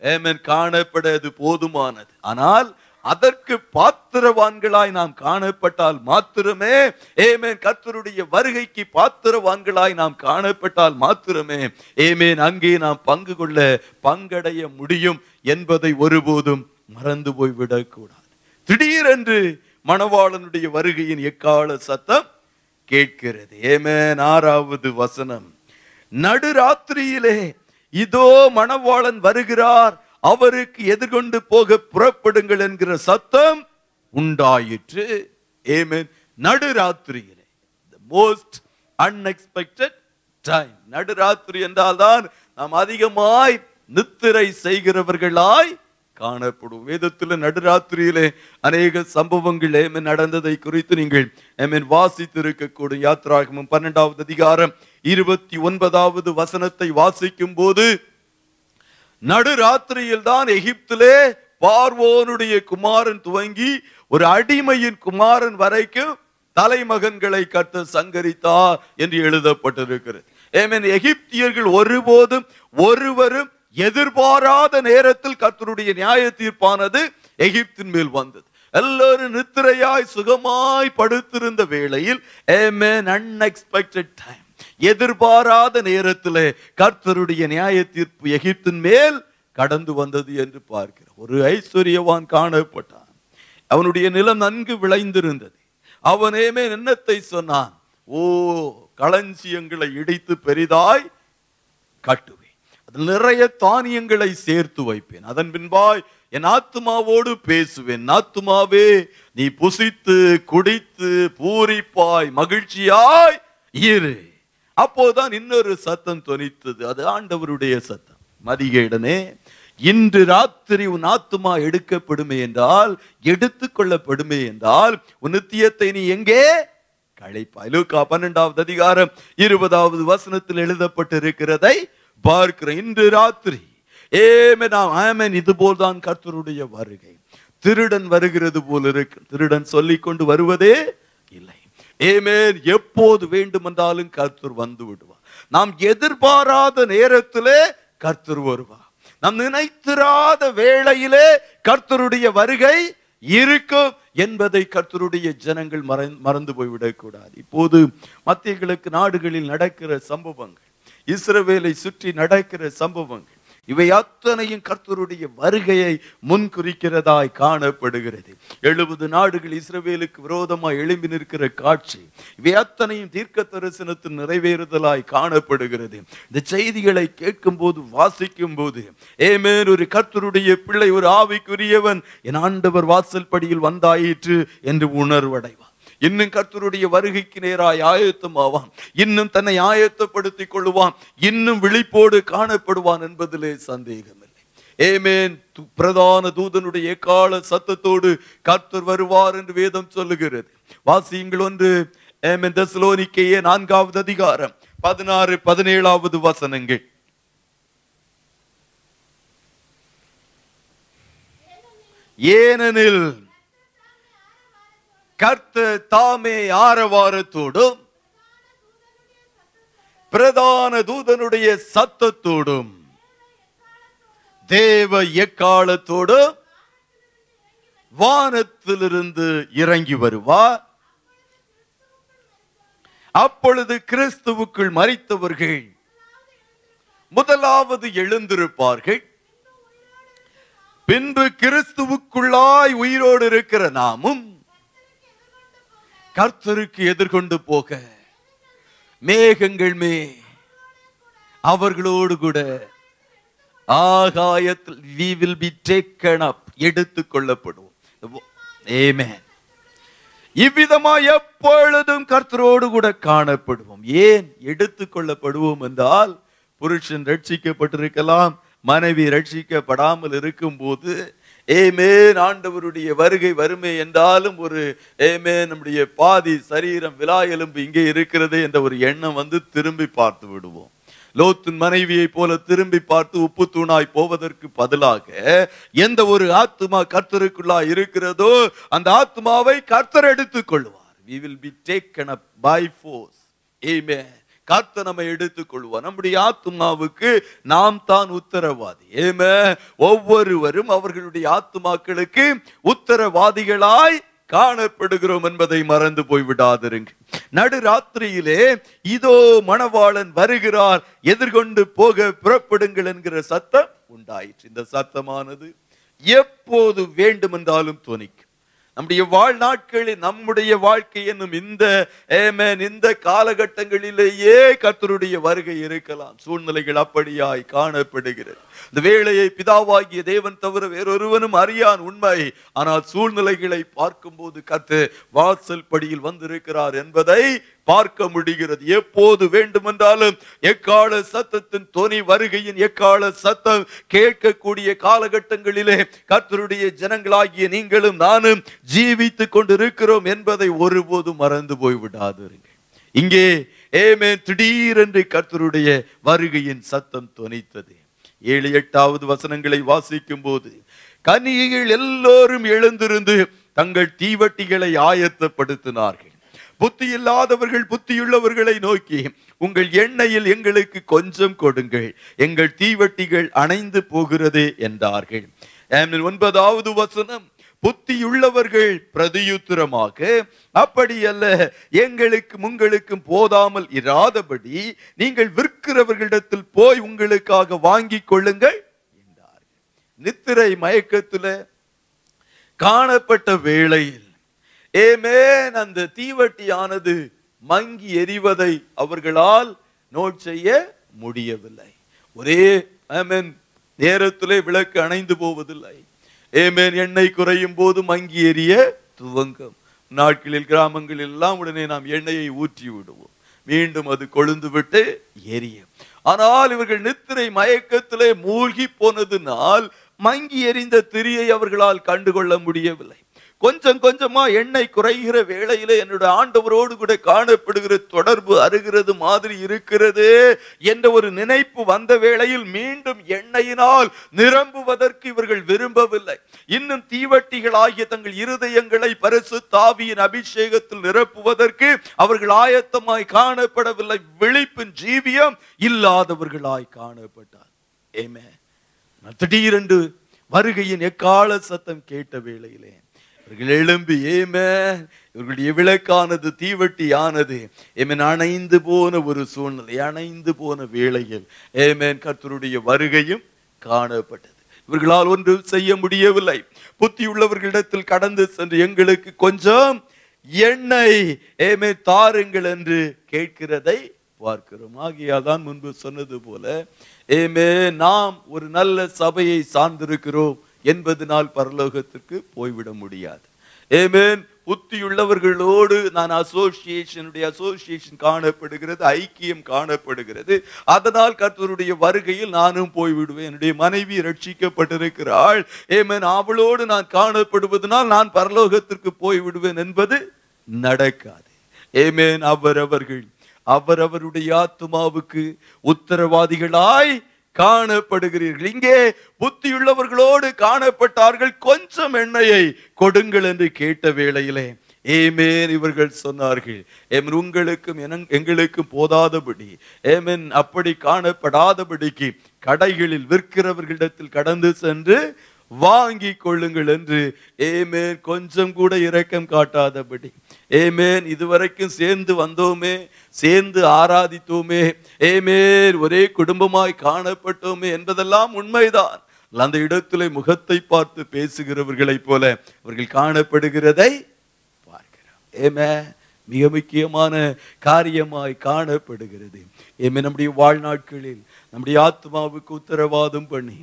ஏமேன் காணப்படது போதுமானது. ஆனால் அதற்கு பாத்திரவான்களாய் நாம் காணப்பட்டால் மாத்திரமே. ஏமேன் கர்த்தருடைய வருகைக்கு பாத்திரவான்களாய் நாம் காணப்பட்டால் மாத்திரமே. ஏமேன் அங்கே நாம் பங்கு கொள்ள பங்கடைய முடியும் என்பதை ஒருபோதும் மறந்து போய்விடக்கூடாது திடீரென்று மணவாளனுடைய வருகையின் எக்கால சத்தம் கேட்கிறது. ஏமேன் ஆறாவது வசனம். நடுராத்திரியிலே இதோ மணவாளன் வருகிறார். அவருக்கு எதிர்கொண்டு போக புறப்படுங்கள் என்கிற சத்தம் உண்டாயிற்று. ஏமேன் நடுராத்திரியிலே. மோஸ்ட் அன்எக்ஸ்பெக்டட் டைம் நடுராத்திரி என்றால்தான் நாம் அதிகமாய் நித்திரை செய்கிறவர்களாய் காணப்படும். வேதத்தில் நடுராத்திரியிலே அநேக சம்பவங்கள் ஏமேன் நடந்ததை குறித்து நீங்கள் ஏமேன் வாசித்திருக்கக்கூடும். யாத்ராகமும் பன்னெண்டாவது அதிகாரம் இருபத்தி ஒன்பதாவது வசனத்தை வாசிக்கும் போது நடுராத்திரியில் தான் எகிப்திலே பார்வோனுடைய குமாரன் துவங்கி ஒரு அடிமையின் குமாரன் வரைக்கும் தலைமகன்களை கற்று சங்கரித்தார் என்று எழுதப்பட்டிருக்கிறது. ஏமேன் எகிப்தியர்கள் ஒருபோதும் ஒருவரும் எதிர்பாராத நேரத்தில் கர்த்தருடைய நியாய தீர்ப்பானது எகிப்தின் மேல் வந்தது. எல்லாரும் நித்திரையாய் சுகமாய் படுத்திருந்த வேளையில் அன்எக்ஸ்பெக்டட் டைம் எதிர்பாராத நேரத்தில் கர்த்தருடைய நியாய தீர்ப்பு எகிப்தின் மேல் கடந்து வந்தது என்று பார்க்கிறோம். ஒரு ஐஸ்வர்யவான் காணப்பட்டான். அவனுடைய நிலம் நன்கு விளைந்திருந்தது. அவனேமே என்னத்தை சொன்னான் ஓ களஞ்சியங்களை இடித்து பெரிதாய் கட்டு. நிறைய தானியங்களை சேர்த்து வைப்பேன். அதன் பின்பாய் என் ஆத்துமாவோடு பேசுவேன். ஆத்துமாவே நீ புசித்து குடித்து பூரிப்பாய் மகிழ்ச்சியாய் இரு. அப்போதான் இன்னொரு சத்தம் துணித்தது அது ஆண்டவருடைய சத்தம். மதிகேடனே இன்று ராத்திரி உன் ஆத்துமா எடுக்கப்படுமே என்றால் எடுத்துக்கொள்ளப்படுமே என்றால் உன் நித்தியத்தை நீ எங்கே களைப்பாய். லூக்கா பன்னெண்டாவது அதிகாரம் இருபதாவது வசனத்தில் எழுதப்பட்டிருக்கிறதை பார்க்கிறேன் இன்று ராத்திரி. ஏமே நாம் ஆமேன் இது போல்தான் கர்த்தருடைய வருகை. திருடன் வருகிறது போல இருக்கு. திருடன் சொல்லிக் கொண்டு வருவதே இல்லை. ஏமேன் எப்போது வேண்டுமென்றாலும் கர்த்தர் வந்து விடுவார். நாம் எதிர்பாராத நேரத்திலே கர்த்தர் வருவார். நாம் நினைத்திராத வேளையிலே கர்த்தருடைய வருகை இருக்கும் என்பதை கர்த்தருடைய ஜனங்கள் மறந்து மறந்து போய்விடக்கூடாது. இப்போது மத்திய கிழக்கு நாடுகளில் நடக்கிற சம்பவங்கள். இஸ்ரவேலை சுற்றி நடக்கிற சம்பவங்கள் இவை அத்தனையும் கர்த்தருடைய வருகையை முன்குறிக்கிறதாய் காணப்படுகிறது. எழுபது நாடுகள் இஸ்ரவேலுக்கு விரோதமாக எழும்பி நிற்கிற காட்சி இவை அத்தனையும் தீர்க்க தரிசனத்தின் நிறைவேறுதலாய் காணப்படுகிறது. இந்த செய்திகளை கேட்கும் போது வாசிக்கும் போது ஏமேன் ஒரு கர்த்தருடைய பிள்ளை ஒரு ஆவிக்குரியவன் என் ஆண்டவர் வாசல் படியில் வந்தாயிற்று என்று உணர்வடைவான் இன்னும் கர்த்தருடைய வருகைக்கு நேராய் ஆயத்தம் ஆவான் இன்னும் தன்னை ஆயத்தப்படுத்திக் கொள்ளுவான் இன்னும் விழிப்போடு காணப்படுவான் என்பதிலே சந்தேகமில்லை. ஏமேன் பிரதான தூதனுடைய எக்கால சத்தத்தோடு கர்த்தர் வருவார் என்று வேதம் சொல்லுகிறது. வாசியுங்கள் ஒன்று. ஏமேன் தெசலோனிக்கேயே நான்காவது அதிகாரம். பதினாறு பதினேழாவது வசனங்கள். ஏனெனில் கர்த்த தாமே ஆரவாரத்தோடும் பிரதான தூதனுடைய சத்தத்தோடும் தேவ எக்காலத்தோடும் வானத்திலிருந்து இறங்கி வருவார். அப்பொழுது கிறிஸ்துவுக்குள் மறித்தவர்கள் முதலாவது எழுந்திருப்பார்கள். பின்பு கிறிஸ்துவுக்குள்ளாய் உயிரோடு இருக்கிற நாமும் கர்த்தருக்கு எதிர்கொண்டு போக. மேகங்கள் மே. அவர்களோடு கூட ஆகாயத்தில் we will be taken up எடுத்து கொள்ளப்படுவோம் Amen. எப்பொழுதும் கர்த்தரோடு கூட காணப்படுவோம். ஏன் எடுத்து கொள்ளப்படுவோம் என்றால் புருஷன் ரட்சிக்கப்பட்டிருக்கலாம் மனைவி ரட்சிக்கப்படாமல் இருக்கும்போது ஏமேன் ஆண்டவருடைய வருகை வறுமை என்றாலும் ஒரு ஏமே நம்முடைய பாதி சரீரம் விழா எலும்பு இங்கே இருக்கிறது என்ற ஒரு எண்ணம் வந்து திரும்பி பார்த்து விடுவோம். லோத்தின் மனைவியை போல திரும்பி பார்த்து உப்பு தூணாய் போவதற்கு பதிலாக எந்த ஒரு ஆத்மா கர்த்தருக்குள்ளா இருக்கிறதோ அந்த ஆத்மாவை கர்த்தர் எடுத்துக் கொள்வார். We will be taken up by force amen. கர்த்தர் நம்மை எடுத்துக் கொள்வார் நம்முடைய ஆத்துமாவுக்கு நாம் தான் உத்தரவாதி. ஏமே? ஒவ்வொருவரும் அவர்களுடைய ஆத்துமாக்களுக்கு உத்தரவாதிகளாய் காணப்படுகிறோம் என்பதை மறந்து போய் விடாதிருங்க நடுராத்திரியிலே இதோ மணவாளன் வருகிறார். எதிர்கொண்டு போக புறப்படுங்கள் என்கிற சத்தம் உண்டாயிற்று. இந்த சத்தமானது எப்போது வேண்டுமென்றாலும் துணிக்கும். நம்முடைய வாழ்நாட்களில் நம்முடைய வாழ்க்கை என்னும் இந்த ஏமேன் இந்த காலகட்டங்களிலேயே கர்த்தருடைய வருகை இருக்கலாம். சூழ்நிலைகள் அப்படியாய் காணப்படுகிறது. இந்த வேலையை பிதாவாகிய தேவன் தவிர வேறொருவனும் அறியான் உண்மை. ஆனால் சூழ்நிலைகளை பார்க்கும்போது கத்து வாசல் படியில் வந்திருக்கிறார் என்பதை பார்க்க முடிகிறது. எப்போது வேண்டுமென்றாலும் எக்கால சத்தத்தின் துணி வருகையின் எக்கால சத்தம் கேட்கக்கூடிய காலகட்டங்களிலே கர்த்தருடைய ஜனங்களாகிய நீங்களும் நானும் ஜீவித்துக் கொண்டிருக்கிறோம் என்பதை ஒருபோதும் மறந்து போய் விடாதிருங்கள் இங்கே ஏமே திடீரென்று கர்த்தருடைய வருகையின் சத்தம் துணித்தது ஏழு எட்டாவது வசனங்களை வாசிக்கும் போது கன்னிகைகள் எல்லோரும் எழுந்திருந்து தங்கள் தீவட்டிகளை ஆயத்தப்படுத்தினார்கள். புத்தி இல்லாதவர்கள் புத்தியுள்ளவர்களை நோக்கி உங்கள் எண்ணெயில் எங்களுக்கு கொஞ்சம் கொடுங்கள். எங்கள் தீவட்டிகள் அணைந்து போகிறது என்றார்கள். ஒன்பதாவது வசனம் புத்தியுள்ளவர்கள் பிரதியுத்திரமாக அப்படி அல்ல எங்களுக்கும் உங்களுக்கும் போதாமல் இராதபடி நீங்கள் விற்கிறவர்களிடத்தில் போய் உங்களுக்காக வாங்கிக் கொள்ளுங்கள் என்றார்கள். நித்திரை மயக்கத்துல காணப்பட்ட வேளையில் ஏமேன் அந்த தீவட்டியானது மங்கி எரிவதை அவர்களால் நோட் செய்ய முடியவில்லை. ஒரே ஆமேன் நேரத்திலே விளக்கு அணைந்து போவதில்லை. ஏமேன் எண்ணெய் குறையும் போது மங்கி எரிய துவங்கும். நாட்களில் கிராமங்களில் எல்லாம் உடனே நாம் எண்ணெயை ஊற்றி விடுவோம். மீண்டும் அது கொழுந்து விட்டு எரியும் ஆனால் இவர்கள் நித்திரை மயக்கத்திலே மூழ்கி போனதுனால் மங்கி எரிந்த திரியை அவர்களால் கண்டுகொள்ள முடியவில்லை. கொஞ்சம் கொஞ்சமா எண்ணெய் குறைகிற வேளையிலே என்னுடைய ஆண்டவரோடு கூட காணப்படுகிற தொடர்பு அருகிறது மாதிரி இருக்கிறது என்ற ஒரு நினைப்பு வந்த வேளையில் மீண்டும் எண்ணெயினால் நிரம்புவதற்கு இவர்கள் விரும்பவில்லை. இன்னும் தீவட்டிகளாகிய தங்கள் இருதயங்களை பரிசு தாவியின் அபிஷேகத்தில் நிரப்புவதற்கு அவர்கள் ஆயத்தமாய் காணப்படவில்லை. விழிப்பின் ஜீவியம் இல்லாதவர்களாய் காணப்பட்டார். ஏமே திடீரென்று வருகையின் எக்கால சத்தம் கேட்ட வேளையிலே இவர்கள் எழும்பி ஏமே இவர்களுடைய விளக்கானது தீவட்டி ஆனது ஏமேன் அணைந்து போன ஒரு சூழ்நிலை அணைந்து போன வேளையில் ஏமேன் கர்த்தருடைய வருகையும் காணப்பட்டது. இவர்களால் ஒன்று செய்ய முடியவில்லை. புத்தியுள்ளவர்களிடத்தில் கடந்து சென்று எங்களுக்கு கொஞ்சம் எண்ணெய் ஏமே தாருங்கள் என்று கேட்கிறதை பார்க்கிறோம். ஆகையால் தான் முன்பு சொன்னது போல ஏமே நாம் ஒரு நல்ல சபையை சார்ந்திருக்கிறோம். என்பதனால் பரலோகத்திற்கு போய்விட முடியாது. ஏமேன் புத்தியுள்ளவர்களோடு நான் அசோசியேஷனுடைய அசோசியேஷன் காணப்படுகிறது ஐக்கியம் காணப்படுகிறது. அதனால் கர்த்தருடைய வருகையில் நானும் போய்விடுவேன். என்னுடைய மனைவி ரட்சிக்கப்பட்டிருக்கிறாள். ஏமேன் அவளோடு நான் காணப்படுவதனால் நான் பரலோகத்திற்கு போய்விடுவேன் என்பது நடக்காது. ஏமேன் அவரவர்கள் அவரவருடைய ஆத்மாவுக்கு உத்தரவாதிகளாய் காணப்படுகிறீர்கள். இங்கே புத்தியுள்ளவர்களோடு காணப்பட்டார்கள். கொஞ்சம் எண்ணெயை கொடுங்கள் என்று கேட்ட வேளையிலே ஏமேன் இவர்கள் சொன்னார்கள் ஏமன் உங்களுக்கும் எங்களுக்கும் போதாதபடி ஏமேன் அப்படி காணப்படாதபடிக்கு கடைகளில் விற்கிறவர்களிடத்தில் கடந்து சென்று வாங்கி கொள்ளுங்கள் என்று ஏமேன் கொஞ்சம் கூட இரக்கம் காட்டாதபடி ஏமேன் இதுவரைக்கும் சேர்ந்து வந்தோமே சேர்ந்து ஆராதித்தோமே ஏமேன் ஒரே குடும்பமாய் காணப்பட்டோமே என்பதெல்லாம் உண்மைதான். அந்த இடத்துல முகத்தை பார்த்து பேசுகிறவர்களைப் போல அவர்கள் காணப்படுகிறதை பார்க்கிறோம். ஏமே மிக முக்கியமான காரியமாய் காணப்படுகிறது. ஏமே நம்முடைய வாழ்நாட்களில் நம்முடைய ஆத்மாவுக்கு உத்தரவாதம் பண்ணி.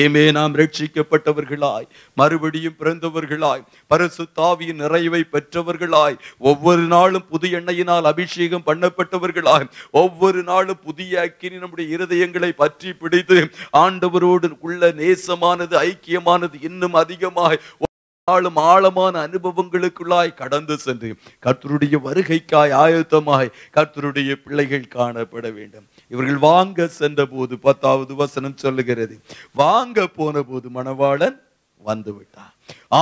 ஏமே நாம் ரட்சிக்கப்பட்டவர்களாய் மறுபடியும் பிறந்தவர்களாய் பரிசுத்தாவியின் நிறைவை பெற்றவர்களாய் ஒவ்வொரு நாளும் புது எண்ணெயினால் அபிஷேகம் பண்ணப்பட்டவர்களாய் ஒவ்வொரு நாளும் புதிய அக்கினி நம்முடைய இருதயங்களை பற்றி பிடித்து ஆண்டவரோடு உள்ள நேசமானது ஐக்கியமானது இன்னும் அதிகமாய் நாளும் ஆழமான அனுபவங்களுக்குள்ளாய் கடந்து சென்று கர்த்தருடைய வருகைக்காய் ஆயத்தமாய் கர்த்தருடைய பிள்ளைகள் காணப்பட வேண்டும். இவர்கள் வாங்க சென்ற போது பத்தாவது வசனம் சொல்லுகிறது. வாங்க போன போது மணவாளன் வந்து விட்டார்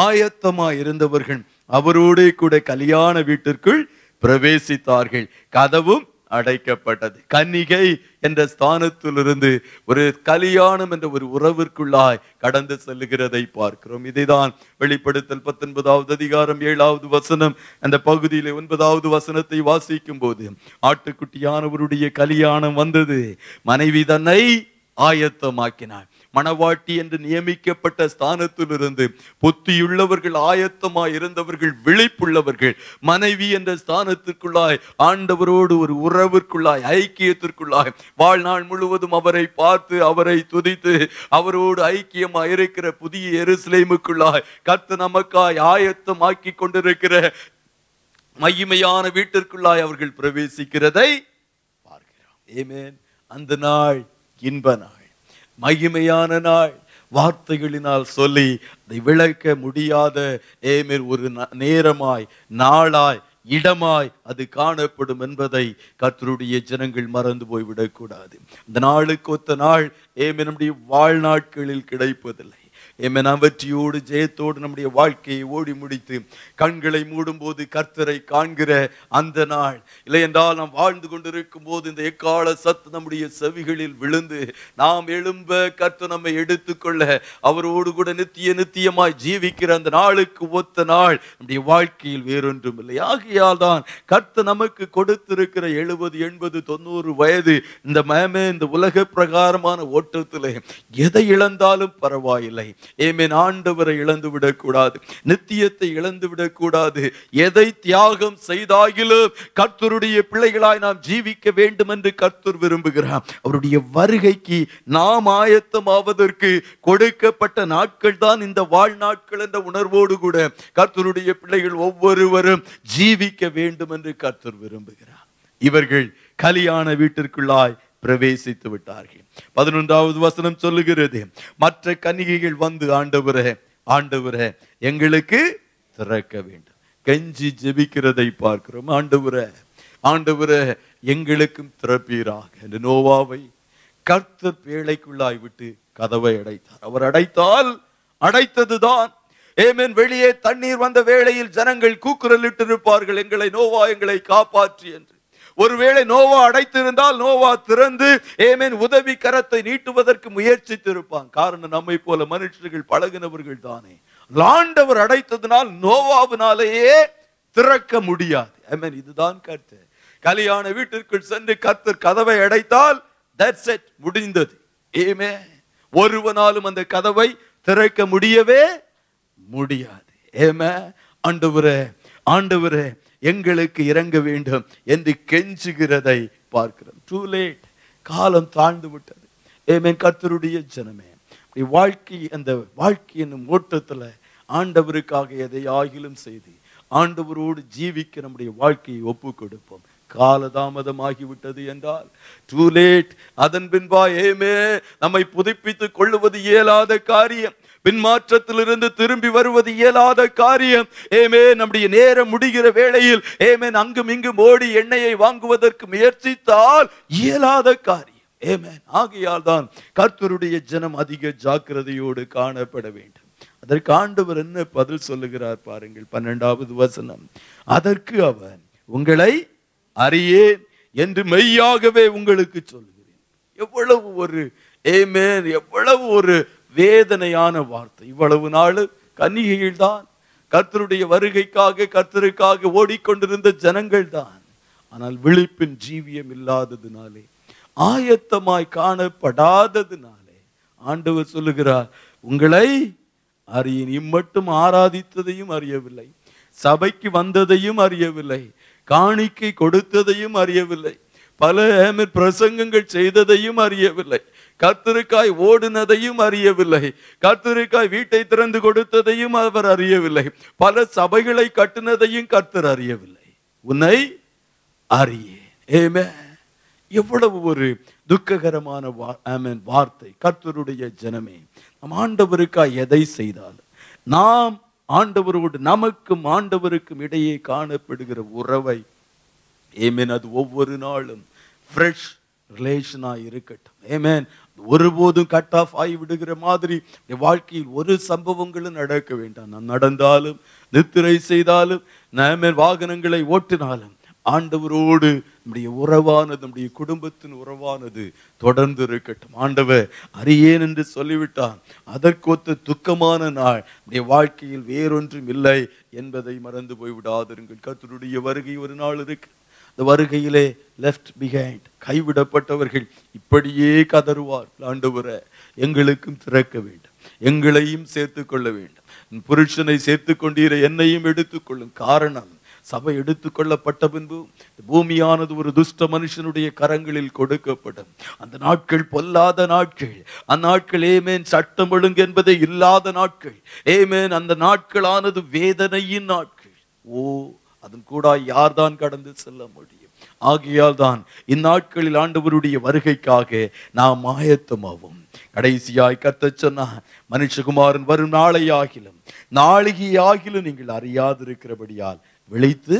ஆயத்தமா இருந்தவர்கள் அவரோடே கூட கல்யாண வீட்டிற்குள் பிரவேசித்தார்கள். கதவும் அடைக்கப்பட்டது. கன்னிகை என்ற ஸ்தானத்திலிருந்து ஒரு கல்யாணம் என்ற ஒரு உறவிற்குள்ளாய் கடந்து செல்லுகிறதை பார்க்கிறோம். இதைதான் வெளிப்படுத்தல் பத்தொன்பதாவது அதிகாரம் ஏழாவது வசனம். அந்த பகுதியிலே ஒன்பதாவது வசனத்தை வாசிக்கும் போது ஆட்டுக்குட்டியானவருடைய கல்யாணம் வந்தது. மனைவி தன்னை ஆயத்தமாக்கினார் மணவாட்டி என்று நியமிக்கப்பட்ட ஸ்தானத்திலிருந்து புத்தியுள்ளவர்கள் ஆயத்தமாய் இருந்தவர்கள் விழிப்புள்ளவர்கள் மனைவி என்ற ஸ்தானத்திற்குள்ளாய் ஆண்டவரோடு ஒரு உறவிற்குள்ளாய் ஐக்கியத்திற்குள்ளாய் வாழ்நாள் முழுவதும் அவரை பார்த்து அவரை துதித்து அவரோடு ஐக்கியமாய் இருக்கிற புதிய எருசலேமுக்குள்ளாய் கத்து நமக்காய் ஆயத்தமாக்கி கொண்டிருக்கிற மகிமையான வீட்டிற்குள்ளாய் அவர்கள் பிரவேசிக்கிறதை பார்க்கிறோம். ஏமேன் அந்த நாள் இன்ப நாள். மகிமையான நாள். வார்த்தைகளினால் சொல்லி அதை விளக்க முடியாத ஏமேல் ஒரு ந- நேரமாய் நாளாய் இடமாய் அது காணப்படும் என்பதை கத்தருடைய ஜனங்கள் மறந்து போய் விடக்கூடாது இந்த நாளுக்கு ஒத்த நாள் ஏமே நம்முடைய வாழ்நாட்களில் கிடைப்பதில்லை. எம்மன் அவற்றியோடு ஜெயத்தோடு நம்முடைய வாழ்க்கையை ஓடி முடித்து கண்களை மூடும்போது கர்த்தரை காண்கிற அந்த நாள். இல்லை என்றால் நாம் வாழ்ந்து கொண்டிருக்கும் போது இந்த எக்கால சத்து நம்முடைய செவிகளில் விழுந்து நாம் எழும்ப கர்த்தர் நம்மை எடுத்துக்கொள்ள அவரோடு கூட நித்திய நித்தியமாய் ஜீவிக்கிற அந்த நாளுக்கு ஒத்த நாள் நம்முடைய வாழ்க்கையில் வேறொன்றும் இல்லை. ஆகையால் தான் கர்த்தர் நமக்கு கொடுத்திருக்கிற எழுபது எண்பது தொண்ணூறு வயது இந்த மேமே இந்த உலக பிரகாரமான ஓட்டத்தில் எதை இழந்தாலும் பரவாயில்லை. ஏமேன் ஆண்டவரை இழந்து விடக்கூடாது. நித்தியத்தை இழந்து விடக்கூடாது. எதை தியாகம் செய்தாகிலும் கர்த்தருடைய பிள்ளைகளாய் நாம் ஜீவிக்க வேண்டும் என்று கர்த்தர் விரும்புகிறார். அவருடைய வருகைக்கு நாம் ஆயத்தமாவதற்கு கொடுக்கப்பட்ட நாட்கள் தான் இந்த வாழ்நாட்கள் என்ற உணர்வோடு கூட கர்த்தருடைய பிள்ளைகள் ஒவ்வொருவரும் ஜீவிக்க வேண்டும் என்று கர்த்தர் விரும்புகிறார். இவர்கள் கலியாண வீட்டிற்குள்ளாய் பிரவேசித்து விட்டார்கள். பதினொன்றாவது வசனம் சொல்லுகிறது மற்ற கன்னிகைகள் வந்து ஆண்டவரே ஆண்டவரே எங்களுக்கு திறக்க வேண்டும். கெஞ்சி ஜெபிக்கிறதை பார்க்கிறோம் ஆண்டவரே ஆண்டவரே எங்களுக்கும் திறப்பீராக. என்று நோவாவை கர்த்தர் பேழைக்குள்ளாய் விட்டு கதவை அடைத்தார். அவர் அடைத்தால் அடைத்ததுதான். ஏமேன் வெளியே தண்ணீர் வந்த வேளையில் ஜனங்கள் கூக்குரலிட்டு இருப்பார்கள் எங்களை நோவா எங்களை காப்பாற்றி என்று. ஒருவேளை நோவா அடைத்திருந்தால் நோவா திறந்து ஏமேன் உதவி கரத்தை நீட்டுவதற்கு முயற்சித்திருப்பான். காரணம் நம்மை போல மனுஷர்கள் பழகினவர்கள் தானே. ஆண்டவர் அடைத்ததினால் நோவாவினாலேயே திறக்க முடியாது. ஆமென் இதுதான் கருத்து. கலியான வீட்டிற்குள் சென்று கத்தர் கதவை அடைத்தால் தட்ஸ் இட் முடிந்தது. ஏமே ஒருவனாலும் அந்த கதவை திறக்க முடியவே முடியாது. ஏமே ஆண்டவரே ஆண்டவரே எங்களுக்கு இறங்க வேண்டும் என்று கெஞ்சுகிறதை பார்க்கிறோம். டூ லேட் காலம் தாழ்ந்து விட்டது. ஏமேன் கர்த்தருடைய ஜனமே வாழ்க்கை அந்த வாழ்க்கை என்னும் ஓட்டத்தில் ஆண்டவருக்காக எதை ஆகிலும் செய்து ஆண்டவரோடு ஜீவிக்க நம்முடைய வாழ்க்கையை ஒப்பு கொடுப்போம் காலதாமதமாகிவிட்டது என்றால் டூ லேட் அதன் பின்பா ஏமே நம்மை புதுப்பித்துக் கொள்ளுவது இயலாத காரியம். பின்மாற்றத்திலிருந்து திரும்பி வருவது இயலாத காரியம். ஏமே நம்முடைய நேரம் முடிகிற வேளையில் ஏமேன் அங்கும் இங்கும் ஓடி எண்ணெயை வாங்குவதற்கு முயற்சித்தால் இயலாத காரியம். ஏமேன் ஆகையால் தான் கர்த்தருடைய ஜனம் அதிக ஜாக்கிரதையோடு காணப்பட வேண்டும். அதற்கு ஆண்டவர் என்ன பதில் சொல்லுகிறார் பாருங்கள் பன்னெண்டாவது வசனம். அதற்கு அவன் உங்களை அறியேன் என்று மெய்யாகவே உங்களுக்கு சொல்லுகிறேன். எவ்வளவு ஒரு ஏமேன் எவ்வளவு ஒரு வேதனையான வார்த்தை. இவ்வளவு நாள் கன்னிகைகள் தான் கர்த்தருடைய வருகைக்காக கர்த்தருக்காக ஓடிக்கொண்டிருந்த ஜனங்கள் தான் ஆனால் விழிப்பின் ஜீவியம் இல்லாததுனாலே ஆயத்தமாய் காணப்படாததுனாலே ஆண்டவர் சொல்லுகிறார் உங்களை அறியின் இம்மட்டும் ஆராதித்ததையும் அறியவில்லை. சபைக்கு வந்ததையும் அறியவில்லை. காணிக்கை கொடுத்ததையும் அறியவில்லை. பல பிரசங்கங்கள் செய்ததையும் அறியவில்லை. கர்த்தருக்காய் ஓடினதையும் அறியவில்லை. கர்த்தருக்காய் வீட்டை திறந்து கொடுத்ததையும் அவர் அறியவில்லை. பல சபைகளை கட்டினதையும் கர்த்தர் அறியவில்லை. உன்னை அறியேன். ஏமே எவ்வளவு ஒரு துக்ககரமான வார்த்தை. கர்த்தருடைய ஜனமே நம் ஆண்டவருக்காய் எதை செய்தாலும் நாம் ஆண்டவரோடு நமக்கும் ஆண்டவருக்கும் இடையே காணப்படுகிற உறவை ஏமேன் அது ஒவ்வொரு நாளும் ஃப்ரெஷ் ரிலேஷனாக இருக்கட்டும். ஏமேன் ஒருபோதும் கட் ஆஃப் ஆகி விடுகிற மாதிரி என் வாழ்க்கையில் ஒரு சம்பவங்களும் நடக்க வேண்டாம். நான் நடந்தாலும் நித்திரை செய்தாலும் நம்ம வாகனங்களை ஓட்டினாலும் ஆண்டவரோடு நம்முடைய உறவானது நம்முடைய குடும்பத்தின் உறவானது தொடர்ந்து இருக்கட்டும். ஆண்டவர் அறியேன் என்று சொல்லிவிட்டான் அதற்கொத்த துக்கமான நாள் நம்முடைய வாழ்க்கையில் வேறொன்றும் இல்லை என்பதை மறந்து போய் கத்தருடைய வருகை ஒரு நாள் இருக்கு. இந்த வருகையிலே லெஃப்ட் பிஹைண்ட் கைவிடப்பட்டவர்கள் இப்படியே கதறுவார். ஆண்டவரே எங்களுக்கும் திறக்க வேண்டும். எங்களையும் சேர்த்து கொள்ள வேண்டும். புருஷனை சேர்த்து கொண்டீர என்னையும் எடுத்துக்கொள்ளும் காரணம் சபை எடுத்துக்கொள்ளப்பட்ட பின்பு பூமியானது ஒரு துஷ்ட மனுஷனுடைய கரங்களில் கொடுக்கப்படும். அந்த நாட்கள் பொல்லாத நாட்கள். அந்த நாட்கள் ஏமேன் சட்டம் ஒழுங்கு என்பதே இல்லாத நாட்கள். ஏமேன் அந்த நாட்களானது வேதனையின் நாட்கள். ஓ அதன் கூட யார்தான் கடந்து செல்ல முடியும்? ஆகையால் தான் இந்நாட்களில் ஆண்டவருடைய வருகைக்காக நாம் ஆயத்தமாவோம். கடைசியாய் கத்த சொன்னா மனுஷகுமாரன் வரும் நாளை ஆகிலும் நாளிகை ஆகிலும் நீங்கள் அறியாதிருக்கிறபடியால் விழித்து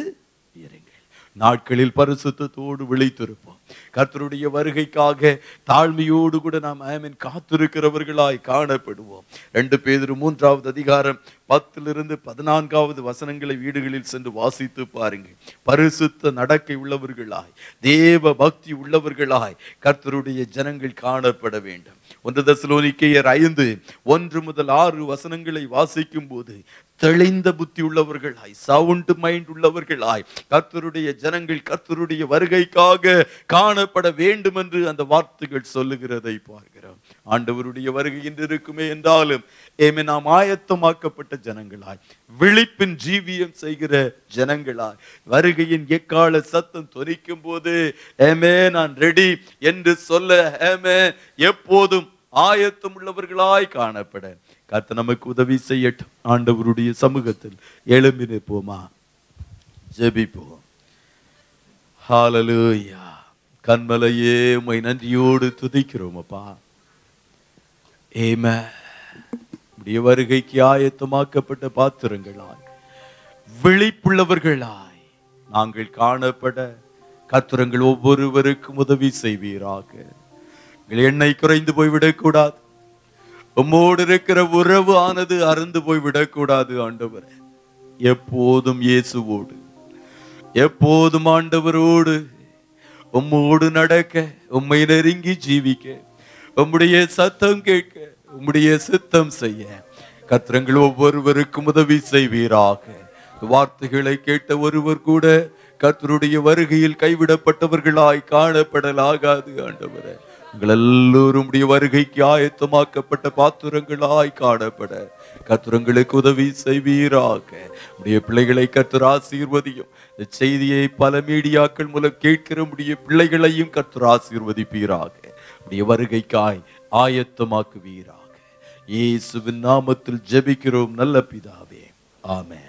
இருங்கள். நாட்களில் பரிசுத்தோடு விழித்திருப்போம். கர்த்தருடைய வருகைக்காக தாழ்மையோடு கூட நாம் ஆமீன் காத்திருக்கிறவர்களாய் காணப்படுவோம். ரெண்டு பேர் மூன்றாவது அதிகாரம் பத்திலிருந்து பதினான்காவது வசனங்களை வீடுகளில் சென்று வாசித்து பாருங்க பரிசுத்த நடக்கை உள்ளவர்களாய் தேவ பக்தி உள்ளவர்களாய் கர்த்தருடைய ஜனங்கள் காணப்பட வேண்டும். ஒன்று தசலோனிக்கையர் ஐந்து ஒன்று முதல் ஆறு வசனங்களை வாசிக்கும் போது தெளிந்த புத்தி உள்ளவர்களாய் சவுண்ட் மைண்ட் உள்ளவர்களாய் கர்த்தருடைய ஜனங்கள் கர்த்தருடைய வருகைக்காக காணப்பட வேண்டும் என்று அந்த வார்த்தைகள் சொல்லுகிறதை பார்க்கிறோம். ஆண்டவருடைய வருகை இன்று இருக்குமே என்றாலும் ஏமே நாம் ஆயத்தமாக்கப்பட்ட ஜனங்களாய் விழிப்பின் ஜீவியம் செய்கிற ஜனங்களாய் வருகையின் எக்கால சத்தம் துணிக்கும் போது ஏமே நான் ரெடி என்று சொல்ல ஏமே எப்போதும் ஆயத்தம் உள்ளவர்களாய் காணப்பட. கர்த்த நமக்கு உதவி செய்யட்டும். ஆண்டவருடைய சமூகத்தில் எழும்பி நிற்போமா? ஜெபிப்போம். Hallelujah. கண்மலையே உமை நன்றியோடு துதிக்கிறோம் அப்பா ஏம உடைய வருகைக்கு ஆயத்தமாக்கப்பட்ட பாத்திரங்களாய் விழிப்புள்ளவர்களாய் நாங்கள் காணப்பட கத்துரங்கள் ஒவ்வொருவருக்கும் உதவி செய்வீராக. எண்ணெய் குறைந்து போய்விடக்கூடாது. உம்மோடு இருக்கிற உறவு ஆனது அறந்து போய் விடக்கூடாது ஆண்டவர். எப்போதும் இயேசுவோடு எப்போதும் ஆண்டவரோடு உம்மோடு நடக்க உம்மை நெருங்கி ஜீவிக்க உம்முடைய சத்தம் கேட்க உம்முடைய சித்தம் செய்ய. கத்திரங்கள் ஒவ்வொருவருக்கும் உதவி செய்வீராக. வார்த்தைகளை கேட்ட ஒருவர் கூட கத்தருடைய வருகையில் கைவிடப்பட்டவர்களாய் காணப்படலாகாது ஆண்டவரே. உங்கள் எல்லோரும் உடைய வருகைக்கு ஆயத்தமாக்கப்பட்ட பாத்திரங்களாய் காணப்பட. கத்துரங்களுக்கு உதவி செய்வீராக. உடைய பிள்ளைகளை கத்துர ஆசீர்வதியும். செய்தியை பல மீடியாக்கள் மூலம் கேட்கிற முடிய பிள்ளைகளையும் கற்று ஆசீர்வதிப்பீராக. உடைய வருகைக்காய் ஆயத்தமாக்குவீராக. இயேசுவின் நாமத்தில் ஜெபிக்கிறோம் நல்ல பிதாவே. ஆமே